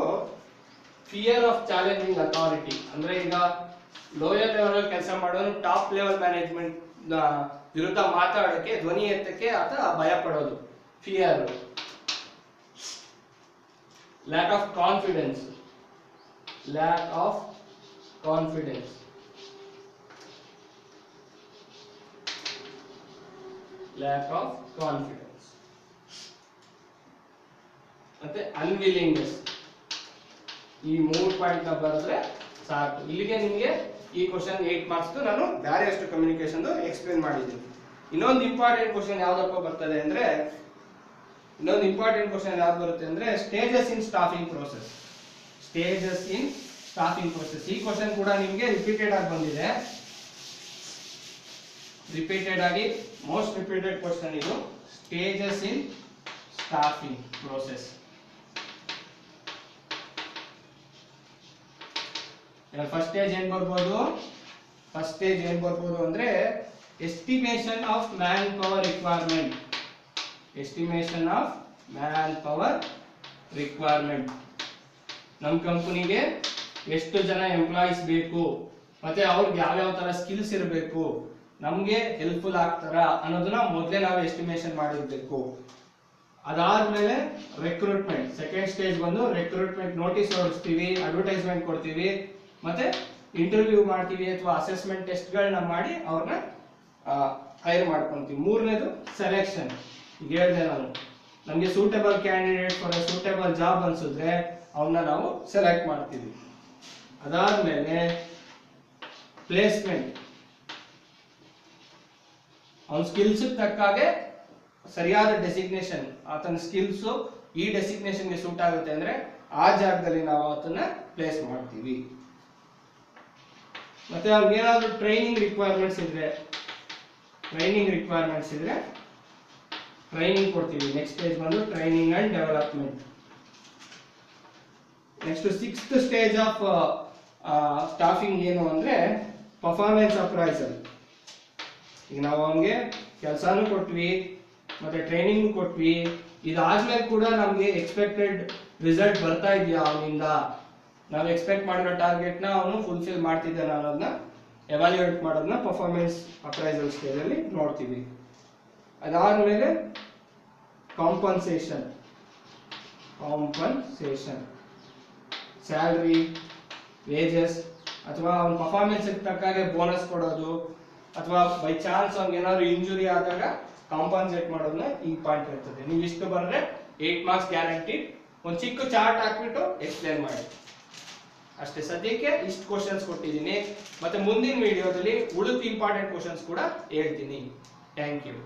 ಫಿಯರ್ ಆಫ್ ಚಾಲೆಂಜಿಂಗ್ ಅಥಾರಿಟಿ. ಅಂದ್ರೆ ಈಗ ಲೋಯರ್ ಲೆವೆಲ್ ಕೆಲಸ ಮಾಡೋನು ಟಾಪ್ ಲೆವೆಲ್ ಮ್ಯಾನೇಜ್ಮೆಂಟ್ ವಿರುದ್ಧ ಮಾತಾಡೋಕೆ, ಧ್ವನಿ ಎತ್ತಕ್ಕೆ ಆತ ಭಯ ಪಡೋದು fear. Lack of confidence lack of confidence lack of confidence ಮತ್ತೆ ಅನ್ವಿಲಿಂಗ್ನೆಸ್ ಈ ಮೂರು ಪಾಯಿಂಟ್ನ ಬರೆದ್ರೆ ಸಾಕು. ಇಲ್ಲಿಗೆ ನಿಮಗೆ ಈ ಕ್ವಶನ್ ಏಟ್ ಮಾರ್ಕ್ಸ್ ನಾನು ಬ್ಯಾರಿಯಸ್ಟ್ ಕಮ್ಯುನಿಕೇಶನ್ ಎಕ್ಸ್ಪ್ಲೇನ್ ಮಾಡಿದ್ದೀನಿ. ಇನ್ನೊಂದು ಇಂಪಾರ್ಟೆಂಟ್ ಕ್ವಶನ್ ಯಾವ್ದಪ್ಪ ಬರ್ತದೆ ಅಂದ್ರೆ, ಇನ್ನೊಂದು ಇಂಪಾರ್ಟೆಂಟ್ ಕ್ವಶನ್ ಯಾವ್ದು ಬರುತ್ತೆ ಅಂದ್ರೆ stages in staffing process stages in staffing process ಈ ಕ್ವಶನ್ ಕೂಡ ನಿಮಗೆ ರಿಪೀಟೆಡ್ ಆಗಿ ಬಂದಿದೆ. ರಿಪೀಟೆಡ್ ಆಗಿ ಮೋಸ್ಟ್ ರಿಪೀಟೆಡ್ ಕ್ವಶನ್ ಇದು stages in staffing process first stage ಏನ್ ಬರ್ಬೋದು? ಫಸ್ಟ್ ಸ್ಟೇಜ್ ಏನ್ ಬರ್ಬೋದು ಅಂದ್ರೆ estimation of man power requirement estimation of man power requirement ನಮ್ಮ ಕಂಪನಿಗೆ ಎಷ್ಟು ಜನ ಎಂಪ್ಲಾಯೀಸ್ ಬೇಕು? ಮತ್ತೆ ಅವ್ರಿಗೆ ಯಾವ್ಯಾವ ತರ ಸ್ಕಿಲ್ಸ್ ಇರಬೇಕು? ನಮ್ಗೆ ಹೆಲ್ಪ್ಫುಲ್ ಆಗ್ತಾರ ಅನ್ನೋದನ್ನ ಮೊದಲೇ ನಾವು ಎಸ್ಟಿಮೇಷನ್ ಮಾಡಿರ್ಬೇಕು. ಅದಾದ್ಮೇಲೆ ರೆಕ್ರೂಟ್ಮೆಂಟ್ ಸೆಕೆಂಡ್ ಸ್ಟೇಜ್ ಬಂದು ರೆಕ್ರೂಟ್ಮೆಂಟ್ ನೋಟಿಸ್ ಹೊರಡಿಸ್ತೀವಿ ಅಡ್ವರ್ಟೈಸ್ಮೆಂಟ್ ಕೊಡ್ತೀವಿ, ಮತ್ತೆ ಇಂಟರ್ವ್ಯೂ ಮಾಡ್ತೀವಿ ಅಥವಾ ಅಸೆಸ್ಮೆಂಟ್ ಟೆಸ್ಟ್ಗಳನ್ನ ಮಾಡಿ ಅವ್ರನ್ನ ಹೈರ್ ಮಾಡ್ಕೊಂತೀವಿ. ಮೂರನೇದು ಸೆಲೆಕ್ಷನ್ ಈಗ ಹೇಳಿದೆ ನಾನು, ನಮಗೆ suitable candidate for suitable job ಅನ್ಸಿದ್ರೆ ಅವನ್ನ ನಾವು ಸೆಲೆಕ್ಟ್ ಮಾಡ್ತೀವಿ. ಅದಾದ್ಮೇಲೆ ಪ್ಲೇಸ್ಮೆಂಟ್ ಅವನ ಸ್ಕಿಲ್ಸ್ ತಕ್ಕಾಗೆ ಸರಿಯಾದ ಡೆಸಿಗ್ನೇಷನ್ ಆತನ ಸ್ಕಿಲ್ಸ್ ಈ ಡೆಸಿಗ್ನೇಷನ್ಗೆ ಸೂಟ್ ಆಗುತ್ತೆ ಅಂದ್ರೆ ಆ ಜಾಗದಲ್ಲಿ ನಾವು ಆತನ ಪ್ಲೇಸ್ ಮಾಡ್ತೀವಿ. ಮತ್ತೆ ಅವ್ರಿಗೆ ಟ್ರೈನಿಂಗ್ ರಿಕ್ವೈರ್ಮೆಂಟ್ಸ್ ಇದ್ರೆ ಟ್ರೈನಿಂಗ್ ರಿಕ್ವೈರ್ಮೆಂಟ್ಸ್ ಇದ್ರೆ ಟ್ರೈನಿಂಗ್ ಕೊಡ್ತೀವಿ. ನೆಕ್ಸ್ಟ್ ಸ್ಟೇಜ್ ಬಂದು training and development next sixth stage of staffing ಏನು ಅಂದ್ರೆ ಪರ್ಫಾರ್ಮೆನ್ಸ್ ಅಪ್ರೈಸಲ್ ಈಗ ನಾವು ಅವನಿಗೆ ಕೆಲಸನೂ ಕೊಟ್ವಿ, ಮತ್ತೆ ಟ್ರೈನಿಂಗ್ ಕೊಟ್ವಿ. ಇದಾದ್ಮೇಲೆ ಕೂಡ ನಮ್ಗೆ ಎಕ್ಸ್ಪೆಕ್ಟೆಡ್ ರಿಸಲ್ಟ್ ಬರ್ತಾ ಇದೆಯಾ ಅವನಿಂದ? ನಾವು ಎಕ್ಸ್ಪೆಕ್ಟ್ ಮಾಡಿರೋ ನ ಅವನು ಫುಲ್ಫಿಲ್ ಮಾಡ್ತಿದ್ದಾನ ಅನ್ನೋದನ್ನ ಎವಾಲ್ಯೂಯೇಟ್ ಮಾಡೋದನ್ನ ಪರ್ಫಾರ್ಮೆನ್ಸ್ ಅಪ್ರೈಸಲ್ ಸ್ಟೇಜ್ ಅಲ್ಲಿ ನೋಡ್ತೀವಿ. ಅದಾದ್ಮೇಲೆ ಕಾಂಪನ್ಸೇಷನ್ ಕಾಂಪನ್ಸೇಷನ್ ಸ್ಯಾಲ್ರಿ ವೇಜಸ್ ಅಥವಾ ಅವ್ನ ಪರ್ಫಾರ್ಮೆನ್ಸ್ ತಕ್ಕಾಗೆ ಬೋನಸ್ ಕೊಡೋದು ಅಥವಾ ಬೈ ಚಾನ್ಸ್ ಅವ್ನಿಗೆ ಏನಾದ್ರು ಇಂಜುರಿ ಆದಾಗ ಕಾಂಪನ್ಸೇಟ್ ಮಾಡೋದನ್ನ ಈ ಪಾಯಿಂಟ್ ಇರ್ತದೆ. ನೀವು ಇಷ್ಟು ಬಂದ್ರೆ ಏಟ್ ಮಾರ್ಕ್ಸ್ ಗ್ಯಾರಂಟಿ ಒಂದು ಚಿಕ್ಕ ಚಾರ್ಟ್ ಹಾಕ್ಬಿಟ್ಟು ಎಕ್ಸ್ಪ್ಲೇನ್ ಮಾಡಿ. ಅಷ್ಟೇ, ಸದ್ಯಕ್ಕೆ ಇಷ್ಟು ಕ್ವಶನ್ಸ್ ಕೊಟ್ಟಿದ್ದೀನಿ. ಮತ್ತೆ ಮುಂದಿನ ವಿಡಿಯೋದಲ್ಲಿ ಉಳಿದ ಇಂಪಾರ್ಟೆಂಟ್ ಕ್ವಶನ್ಸ್ ಕೂಡ ಹೇಳ್ತೀನಿ. Thank you